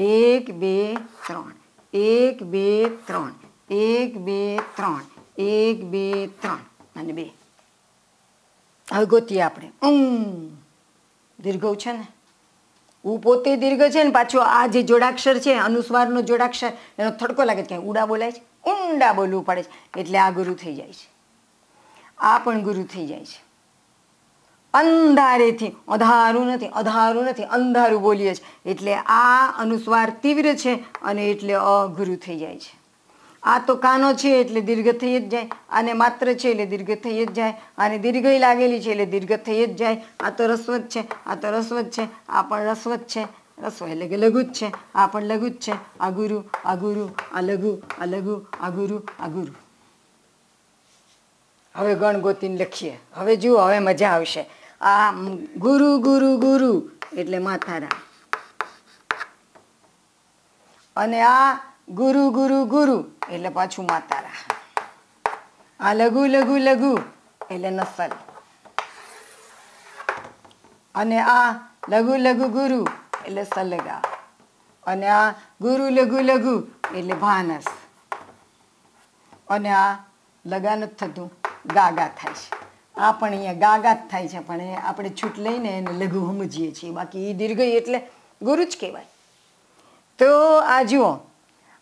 A: એક, બે, ત્રણ. એક, બે, ત્રણ. એક, બે, ત્રણ. એક, બે, ત્રણ. અને બે. હવે ગોતીએ આપણે. ઉમ. દીર્ઘ છે ને? ઉ પોતે દીર્ઘ છે ને? પાછો આ જે જોડાક્ષર છે, અનુસ્વારનો જોડાક્ષર, એનો થડકો લાગે કે ઉડા બોલાય છે? ઊંડા બોલવું પડે છે. એટલે આ ગુરુ થઈ જાય છે. આ પણ ગુરુ થઈ જાય છે. અંધારેથી, અધારું નથી અધારું નથી, અંધારું બોલીએ છીએ એટલે આ અનુસ્વાર તીવ્ર છે અને એટલે અઘુરુ થઈ જાય છે. આ તો કાનો છે એટલે દીર્ઘ થઈ જ જાય. અને માત્ર છે એટલે દીર્ઘ થઈ જ જાય. અને દીર્ઘ લાગેલી છે એટલે દીર્ઘ થઈ જ જાય. આ તો રસવત છે, આ તો રસવત છે, આ પણ રસવત છે. રસ્વ એટલે કે લઘુ જ છે. આ પણ લઘુ જ છે. આ ગુરુ આ ગુરુ, આ લઘુ આ લઘુ, આ ગુરુ આ ગુરુ. હવે ગણ ગોતીને લખીએ. હવે જુઓ, હવે મજા આવશે. આ ગુરુ ગુરુ ગુરુ એટલે માથારા અને આ ગુરુ ગુરુ ગુરુ એટલે પાછું માતારા આ લઘુ લઘુ લઘુ એટલે નસલ. અને આ લઘુ લઘુ, ગુરુ એટલે સલગા. અને આ ગુરુ લઘુ લઘુ એટલે ભાનસ. અને આ લગા નથી થતું, ગાગા થાય છે. આ પણ અહીંયા ગાગા જ થાય છે, પણ આપણે છૂટ લઈને એને લઘુ સમજીએ છીએ. બાકી એ દીર્ઘ એટલે ગુરુ જ કહેવાય. તો આ જુઓ.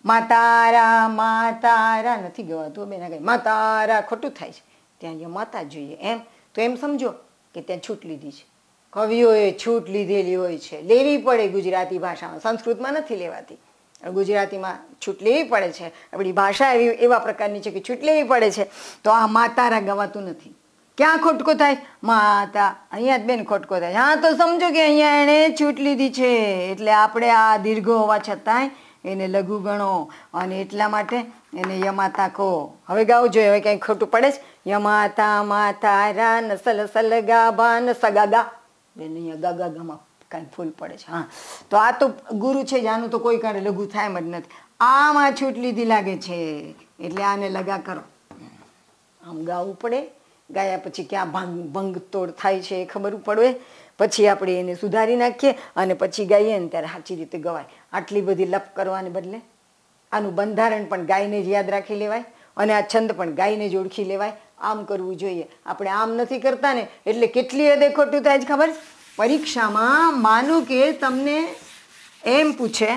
A: માતારા માતારા, નથી ગવાતું બેના કઈ માતારા ખોટું થાય છે. ત્યાં જે માતા જોઈએ એમ, તો એમ સમજો કે ત્યાં છૂટ લીધી છે. કવિઓએ છૂટ લીધેલી હોય છે. લેવી પડે ગુજરાતી ભાષામાં. સંસ્કૃતમાં નથી લેવાતી. ગુજરાતીમાં છૂટ લેવી પડે છે. આપણી ભાષા એવી, એવા પ્રકારની છે કે છૂટ લેવી પડે છે. તો આ માતારા ગવાતું નથી. ક્યાં ખોટકો થાય? માતા. અહીંયા જ બેન ખોટકો થાય. હા, તો સમજો કે અહીંયા એણે છૂટ લીધી છે. એટલે આપણે આ દીર્ઘો હોવા છતાંય એને લઘુ ગણો અને એટલા માટે એને યમાતા કહો. હવે ગાવું જોઈએ. હવે કંઈ ખોટું પડે છે? યમાતા, માતા રા નસલ સલ, ગા બા ન સગા બેન, અહીંયા ગાગા ગામાં કાંઈ ફૂલ પડે છે, હા. તો આ તો ગુરુ છે આનું તો કોઈ કારણે લઘુ થાય જ નથી. આમાં છૂટ લીધી લાગે છે, એટલે આને લગા કરો. આમ ગાવું પડે, ગાયા પછી ક્યાં ભાંગ, ભંગ તોડ થાય છે એ ખબર પડે. પછી આપણે એને સુધારી નાખીએ અને પછી ગાઈએ ને ત્યારે સાચી રીતે ગવાય. આટલી બધી લપ કરવાને બદલે આનું બંધારણ પણ ગાયને જ યાદ રાખી લેવાય અને આ છંદ પણ ગાયને જ ઓળખી લેવાય. આમ કરવું જોઈએ. આપણે આમ નથી કરતા ને, એટલે કેટલી હદે ખોટું થાય છે ખબર? પરીક્ષામાં માનું કે તમને એમ પૂછે,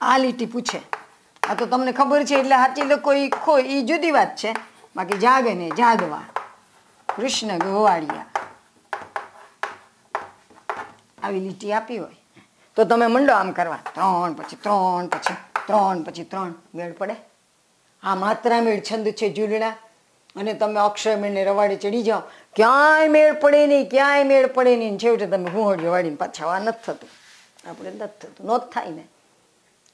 A: આ લીટી પૂછે. આ તો તમને ખબર છે, એટલે સાચી લોકો ખો એ જુદી વાત છે. બાકી જાગે ને જાદવા કૃષ્ણ ગોવાળિયા. આવી લીટી આપી હોય. તો તમે મંડો આમ કરવા. ત્રણ પછી ત્રણ પછી ત્રણ પછી ત્રણ. વેળ પડે. આ માત્રા મેળ છંદ છે ઝૂલણા. અને તમે અક્ષર મેળને રવાડે ચડી જાઓ. ક્યાંય મેળ પડે નહીં, ક્યાંય મેળ પડે નહીં. છેવટે તમે ગુંહળીઓ વાળીને પાછા આ નથી થતું. આપણે નથી થતું નો થાય ને.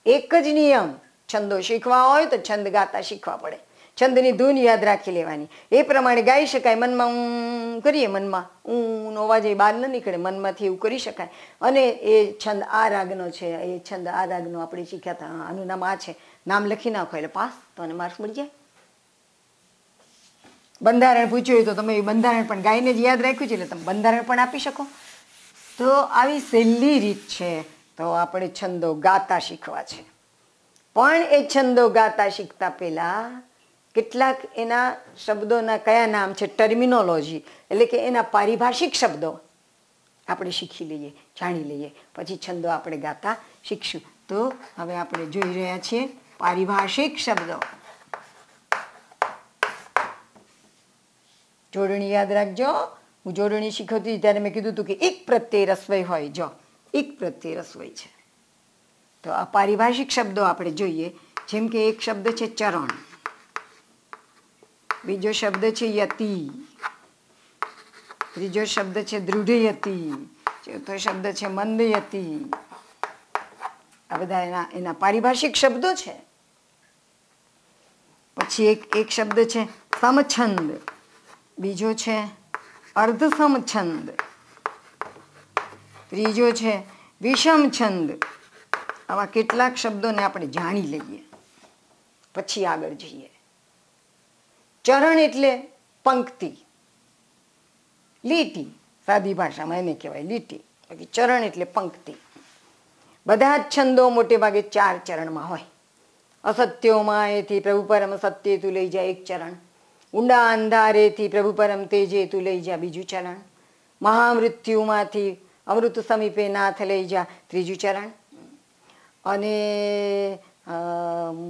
A: એક જ નિયમ, છંદો શીખવા હોય તો છંદ ગાતા શીખવા પડે. છંદની ધૂન યાદ રાખી લેવાની. એ પ્રમાણે ગાઈ શકાય, મનમાં ઊં કરીએ મનમાં. ઊંનો અવાજ એ બહાર ન નીકળે, મનમાંથી એવું કરી શકાય. અને એ છંદ આ રાગનો છે, એ છંદ આ રાગનો આપણે શીખ્યા હતા. આનું નામ આ છે. નામ લખી નાખો, એટલે પાસ. તને માર્ક્સ મળી જાય. બંધારણ પૂછ્યું તો તમે બંધારણ પણ ગાયને જ યાદ રાખ્યું છે, એટલે તમે બંધારણ પણ આપી શકો. તો આવી સહેલી રીત છે, તો આપણે છંદો ગાતા શીખવા છે. પણ એ છંદો ગાતા શીખતા પહેલા કેટલાક એના શબ્દોના કયા નામ છે? ટર્મિનોલોજી એટલે કે એના પારિભાષિક શબ્દો આપણે શીખી લઈએ, જાણી લઈએ. પછી છંદો આપણે ગાતા શીખશું. તો હવે આપણે જોઈ રહ્યા છીએ પારિભાષિક શબ્દો. જોડણી યાદ રાખજો. હું જોડણી શીખવતી ત્યારે મેં કીધું હતું કે એક પ્રત્યે રસવઈ હોય. જો, એક પ્રત્યે રસવઈ છે. તો આ પારિભાષિક શબ્દો આપણે જોઈએ. જેમ કે એક શબ્દ છે ચરણ. બીજો શબ્દ છે યતિ. ત્રીજો શબ્દ છે દૃઢયતિ. ચોથો શબ્દ છે મંદયતિ. આ બધા એના એના પારિભાષિક શબ્દો છે. પછી એક એક શબ્દ છે, સમછંદ. બીજો છે અર્ધ સમછંદ ત્રીજો છે વિષમ છંદ આવા કેટલાક શબ્દોને આપણે જાણી લઈએ. પછી આગળ જઈએ. ચરણ એટલે પંક્તિ. લીટી. સાદી ભાષામાં એને કહેવાય લીટી. બાકી ચરણ એટલે પંક્તિ. બધા જ છંદો મોટે ભાગે ચાર ચરણમાં હોય. અસત્યોમાં એથી પ્રભુ પરમ સત્ય તું લઈ જાય એક ચરણ ઊંડા અંધારેથી પ્રભુ પરમ તેજે તું લઈ જા બીજું ચરણ મહામૃત્યુમાંથી અમૃત સમીપે નાથ લઈ જા ત્રીજું ચરણ અને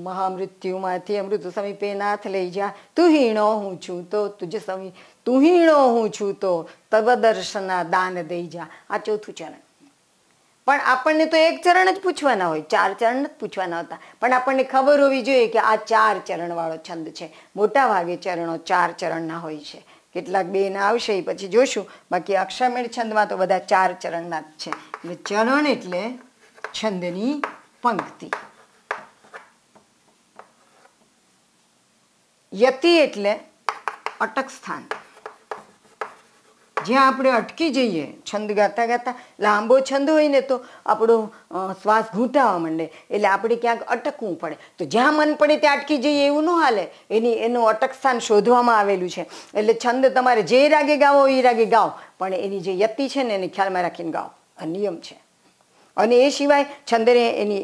A: મહામૃત્યુમાંથી અમૃત સમીપે નાથ લઈ જા તુહીણો હું છું તો તુજ સમી તુહીણો હું છું તો તવ દર્શના દાન દઈ જા આ ચોથું ચરણ પણ આપણને તો એક ચરણ જ પૂછવાના હોય, ચાર ચરણ જ પૂછવાના હતા. પણ આપણને ખબર હોવી જોઈએ કે આ ચાર ચરણવાળો છંદ છે. મોટા ભાગે ચરણો ચાર ચરણના હોય છે. કેટલાક બે ના આવશે, એ પછી જોશું. બાકી અક્ષરમેળ છંદમાં તો બધા ચાર ચરણના જ છે. એટલે ચરણ એટલે છંદની પંક્તિ. યતિ એટલે અટક સ્થાન જ્યાં આપણે અટકી જઈએ, છંદ ગાતા ગાતા, લાંબો છંદ હોય ને તો આપણો શ્વાસ ઘૂંટાવા માંડે, એટલે આપણે ક્યાંક અટકવું પડે. તો જ્યાં મન પડે ત્યાં અટકી જઈએ એવું ન હાલે. એની, એનું અટક સ્થાન શોધવામાં આવેલું છે. એટલે છંદ તમારે જે રાગે ગાવો એ રાગે ગાઓ, પણ એની જે યતિ છે ને એને ખ્યાલમાં રાખીને ગાઓ. આ નિયમ છે. અને એ સિવાય છંદને એની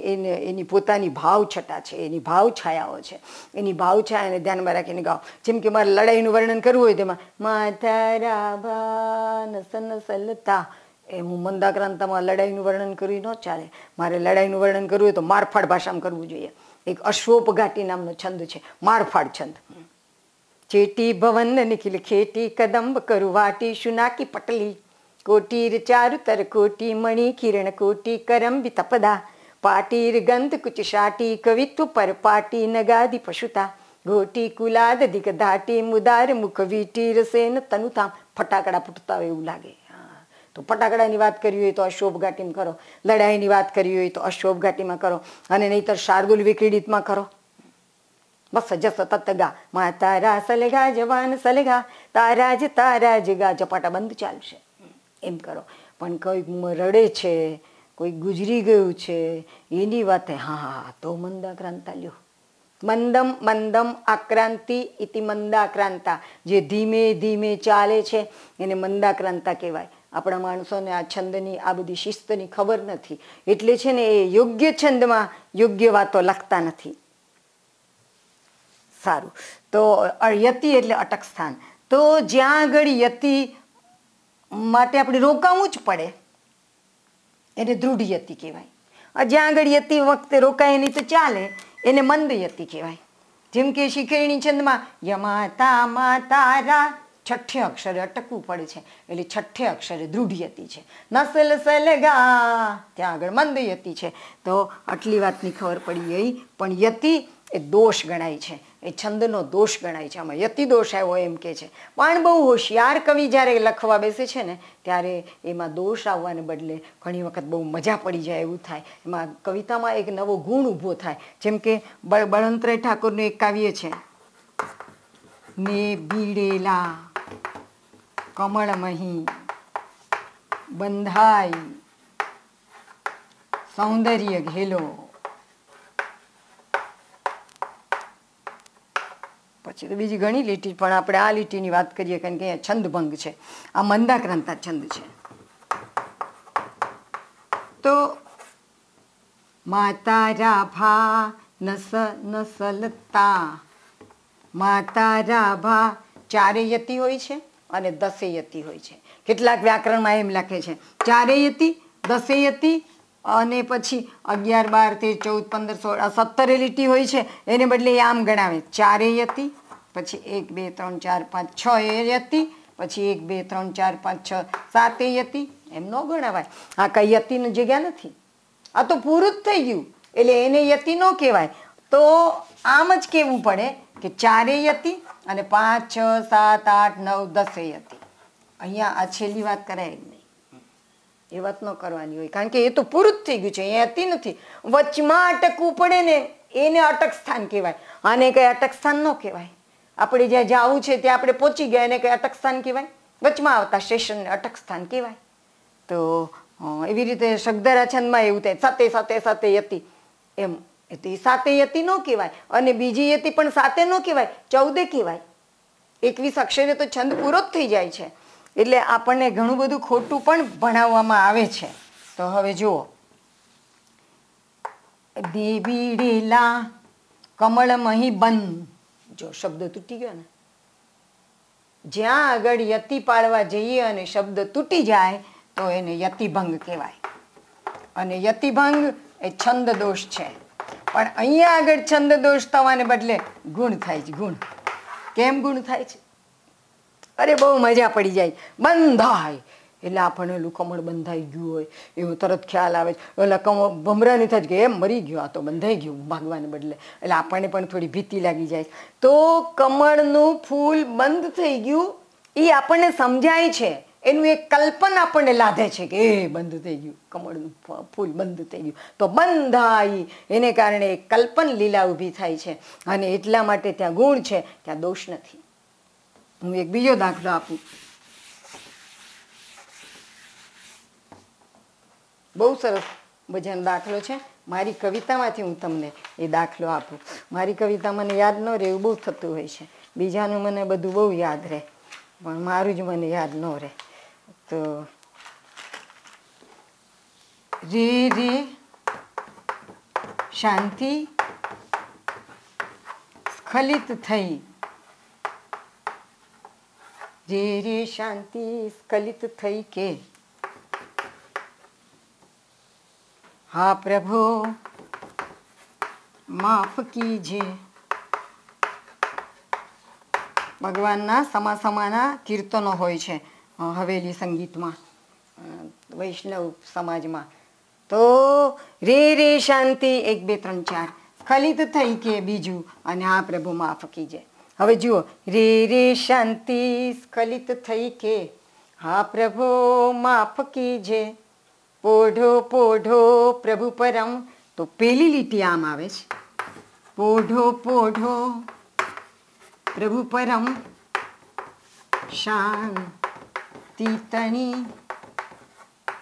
A: એની પોતાની ભાવ છટા છે, એની ભાવ છાયાઓ છે. એની ભાવ છાયાને ધ્યાનમાં રાખીને ગાઓ. જેમ કે મારે લડાઈનું વર્ણન કરવું હોય તેમાં માતા રાભા એ હું મંદાક્રાંતમાં લડાઈનું વર્ણન કર્યું ન ચાલે. મારે લડાઈનું વર્ણન કરવું હોય તો મારફાડ ભાષામાં કરવું જોઈએ. એક અશ્વોપઘાટી નામનો છંદ છે, મારફાડ છંદ. ચેટી ભવન નિખિલ ખેટી કદંબ કરું વાટી શુનાકી પટલી કોટીર ચારુતર કોટી મણિ કિરણ કોટી કરંબી તપદા પાટીર ગંધ કુચ શાટી કવિત્વ પર પાટી નગાદી પશુતા ગોટી કુલાદ દિગ ધાટી મુદાર મુખ વીટીર સેન તનુતા ફટાકડા ફૂટતા હોય એવું લાગે. તો ફટાકડાની વાત કરવી હોય તો અશોભ ઘાટીમાં કરો લડાઈની વાત કરવી હોય તો અશોભ ઘાટીમાં કરો અને નહીતર શાર્દુલ વિક્રીડિતમાં કરો બસ જસ તતગા મા તારા સલગા જવાન સલગા તારા જ તારા જ ગા ચપાટા બંધ ચાલશે એમ કરો. પણ કોઈક રડે છે કોઈ ગુજરી ગયું છે, એની વાતે, હા હા તો મંદાક્રાંતા લ્યો. મંદમ મંદમ આક્રાંતિ ઇતિ મંદાક્રાંતા. જે ધીમે ધીમે ચાલે છે, એને મંદાક્રાંતા કહેવાય. આપણા માણસોને આ છંદની, આ બધી શિસ્તની ખબર નથી. એટલે છે ને એ યોગ્ય છંદમાં યોગ્ય વાતો લખતા નથી. સારું. તો યતિ એટલે અટક સ્થાન. તો જ્યાં આગળ યતિ માટે આપણે રોકાવું જ પડે. એને દૃઢ યતિ કહેવાય. જ્યાં આગળ યતિ વખતે રોકાય નહીં તો ચાલે. એને મંદ યતિ કહેવાય. જેમ કે શિખરણી છંદમાં યમાતા માતારા છઠ્ઠે અક્ષરે અટકવું પડે છે. એટલે છઠ્ઠે અક્ષરે દૃઢ યતિ છે. નસલ સલગા ત્યાં આગળ મંદ યતિ છે. તો આટલી વાતની ખબર પડી ગઈ. પણ યતિ એ દોષ ગણાય છે. એ છંદનો દોષ ગણાય છે. આમાં યતિ દોષ આવ્યો એમ કે છે. પણ બહુ હોશિયાર કવિ જ્યારે લખવા બેસે છે ને, ત્યારે એમાં દોષ આવવાને બદલે ઘણી વખત બહુ મજા પડી જાય એવું થાય. એમાં કવિતામાં એક નવો ગુણ ઊભો થાય. જેમ કે બળ બળવંતરાય ઠાકોરનું એક કાવ્ય છે. ને બીડેલા કમળમહી બંધાઈ સૌંદર્ય ઘેલો પછી તો બીજી ઘણી લીટી, પણ આપણે આ લીટીની વાત કરીએ કારણ કે અહીંયા છંદભંગ છે. આ મંદાક્રાંતા છંદ છે. તો માતા રાભા નસ નસલતા. માતા રાભા ચારે યતિ હોય છે અને દસે યતિ હોય છે. કેટલાક વ્યાકરણમાં એમ લખે છે, ચારે યતિ, દસે યતિ અને પછી અગિયાર, બાર, તેર, ચૌદ, પંદર, સોળ સત્તરે લીટી હોય છે, એને બદલે આમ ગણાવે. ચારે યતિ પછી એક, બે, ત્રણ, ચાર, પાંચ, છ એ હતી. પછી એક, બે, ત્રણ, ચાર, પાંચ, છ, સાત એ હતી. એમ ન ગણાવાય. આ કઈ યતિની જગ્યા નથી. આ તો પૂરું જ થઈ ગયું. એટલે એને યતિ ન કહેવાય. તો આમ જ કહેવું પડે કે ચારે યતિ અને પાંચ, છ, સાત, આઠ, નવ, દસે હતી અહીંયા આ છેલ્લી વાત કરાય નહીં. એ વાત ન કરવાની હોય. કારણ કે એ તો પૂરું જ થઈ ગયું છે. એ હતી નથી. વચમાં અટકવું પડે ને એને અટક સ્થાન કહેવાય. આને કઈ અટક સ્થાન ન કહેવાય. આપણે જ્યાં જવું છે ત્યાં આપણે પહોંચી ગયા એને કઈ અટક સ્થાન કહેવાય? વચમાં આવતા સ્ટેશનને અટક સ્થાન કહેવાય. તો એવી રીતે શબ્દરા છંદમાં એવું થાય. સાથે સાથે સાથે યતિ. એમ એ સાતે યતિ ન કહેવાય. અને બીજી યતિ પણ સાતે ન કહેવાય. ચૌદે કહેવાય. એકવીસ અક્ષરે તો છંદ પૂરો જ થઈ જાય છે. એટલે આપણને ઘણું બધું ખોટું પણ ભણાવવામાં આવે છે. તો હવે જુઓ. દેવીડેલા કમળમહી બન જો શબ્દ તૂટી ગયો ને, જ્યાં આગળ યતિ પાડવા જઈએ અને શબ્દ તૂટી જાય, તો એને યતિભંગ કહેવાય. અને યતિભંગ એ છંદ દોષ છે. પણ અહીંયા આગળ છંદ દોષ થવાને બદલે ગુણ થાય છે, ગુણ. કેમ ગુણ થાય છે? અરે બહુ મજા પડી જાય. બંધાય. એટલે આપણને એલું કમળ બંધાઈ ગયું હોય, એવું તરત ખ્યાલ આવે છે. એટલે કમળ ભમરાની થાય કે એમ મરી ગયો, આ તો બંધાઈ ગયું ભાગવાને બદલે. એટલે આપણને પણ થોડી ભીતિ લાગી જાય તો કમળનું ફૂલ બંધ થઈ ગયું, એ આપણને સમજાય છે. એનું એક કલ્પન આપણને લાદે છે કે એ બંધ થઈ ગયું, કમળનું ફૂલ બંધ થઈ ગયું. તો બંધાઈ, એને કારણે એક કલ્પન લીલા ઊભી થાય છે. અને એટલા માટે ત્યાં ગુણ છે ત્યાં દોષ નથી. હું એક બીજો દાખલો આપું. બહુ સરસ મજાનો દાખલો છે. મારી કવિતામાંથી હું તમને એ દાખલો આપું. મારી કવિતા મને યાદ ન રહે એવું બહુ થતું હોય છે. બીજાનું મને બધું બહુ યાદ રહે. પણ મારું જ મને યાદ ન રહે. તો રી રી શાંતિ, સ્ખલિત થઈ. રે રે શાંતિ, સ્ખલિત થઈ કે? હા, પ્રભુ. માફ કીજે. ભગવાનના સમા સમાના કીર્તનો હોય છે હવેલી સંગીતમાં વૈષ્ણવ સમાજમાં. તો રે રે શાંતિ, એક, બે, ત્રણ, ચાર. સ્ખલિત થઈ કે બીજું? અને આ પ્રભુ, માફ કીજે. હવે જુઓ, રે રે શાંતિ સ્ખલિત થઈ કે? હા, પ્રભુ, માફ કીજે. પોઢો પોઢો, પ્રભુ પરમ. તો પેલી લીટી આમ આવે છે. પોઢો પોઢો, પ્રભુ પરમ. શાંતિ તણી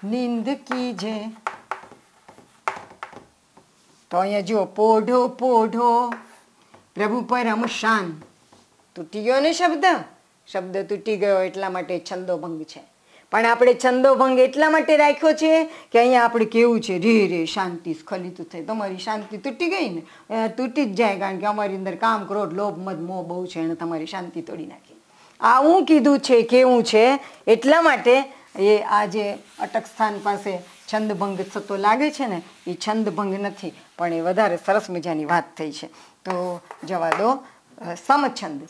A: નિંદ કીજે. તો અહીંયા જુઓ, પોઢો પોઢો, પ્રભુ પરમ શાન તૂટી ગયો ને શબ્દ? શબ્દ તૂટી ગયો એટલા માટે છંદોભંગ છે. પણ આપણે છંદોભંગ એટલા માટે રાખ્યો છે કે અહીંયા આપણે કેવું છે? રે રે, શાંતિ, સ્ખલિત થઈ. તમારી શાંતિ તૂટી ગઈ ને? તૂટી જ જાય કારણ કે અમારી અંદર કામ, ક્રોધ, લોભ, મદ, મોહ બહુ છે, એને તમારી શાંતિ તોડી નાખી. આવું કીધું છે કેવું છે? એટલા માટે એ આ જે અટક સ્થાન પાસે છંદભંગ થતો લાગે છે ને, એ છંદભંગ નથી, પણ એ વધારે સરસ મજાની વાત થઈ છે. તો જવા દો સમછંદ.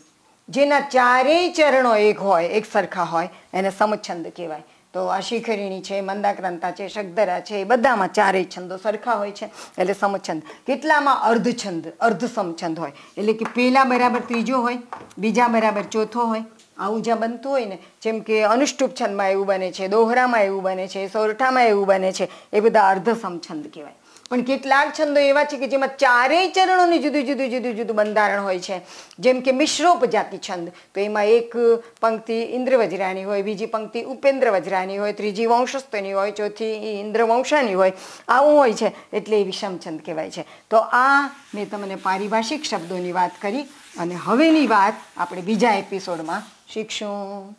A: જેના ચારેય ચરણો એક હોય, એક સરખા હોય, એને સમછંદ કહેવાય. તો આ શિખરીણી છે, મંદાક્રાંતા છે શકદરા છે, એ બધામાં ચારેય છંદો સરખા હોય છે, એટલે સમછંદ. કેટલામાં અર્ધછંદ અર્ધ સમછંદ હોય, એટલે કે પહેલા બરાબર ત્રીજો હોય, બીજા બરાબર ચોથો હોય, આવું જ્યાં બનતું હોય ને, જેમ કે અનુષ્ટુપ છંદમાં એવું બને છે, દોહરામાં એવું બને છે, સોરઠામાં એવું બને છે, એ બધા અર્ધ સમછંદ કહેવાય. પણ કેટલાક છંદો એવા છે કે જેમાં ચારેય ચરણોની જુદું જુદું જુદું જુદું બંધારણ હોય છે. જેમ કે મિશ્રોપજાતિ છંદ, તો એમાં એક પંક્તિ ઇન્દ્ર વજરાની હોય, બીજી પંક્તિ ઉપેન્દ્ર વજરાની હોય, ત્રીજી વંશસ્થની હોય, ચોથી ઇન્દ્ર વંશાની હોય, આવું હોય છે એટલે એ વિષમ છંદ કહેવાય છે. તો આ મેં તમને પારિભાષિક શબ્દોની વાત કરી અને હવેની વાત આપણે બીજા એપિસોડમાં શીખશું.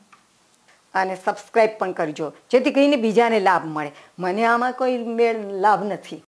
A: અને સબસ્ક્રાઈબ પણ કરજો, જેથી કરીને બીજાને લાભ મળે. મને આમાં કોઈ મેળ, લાભ નથી.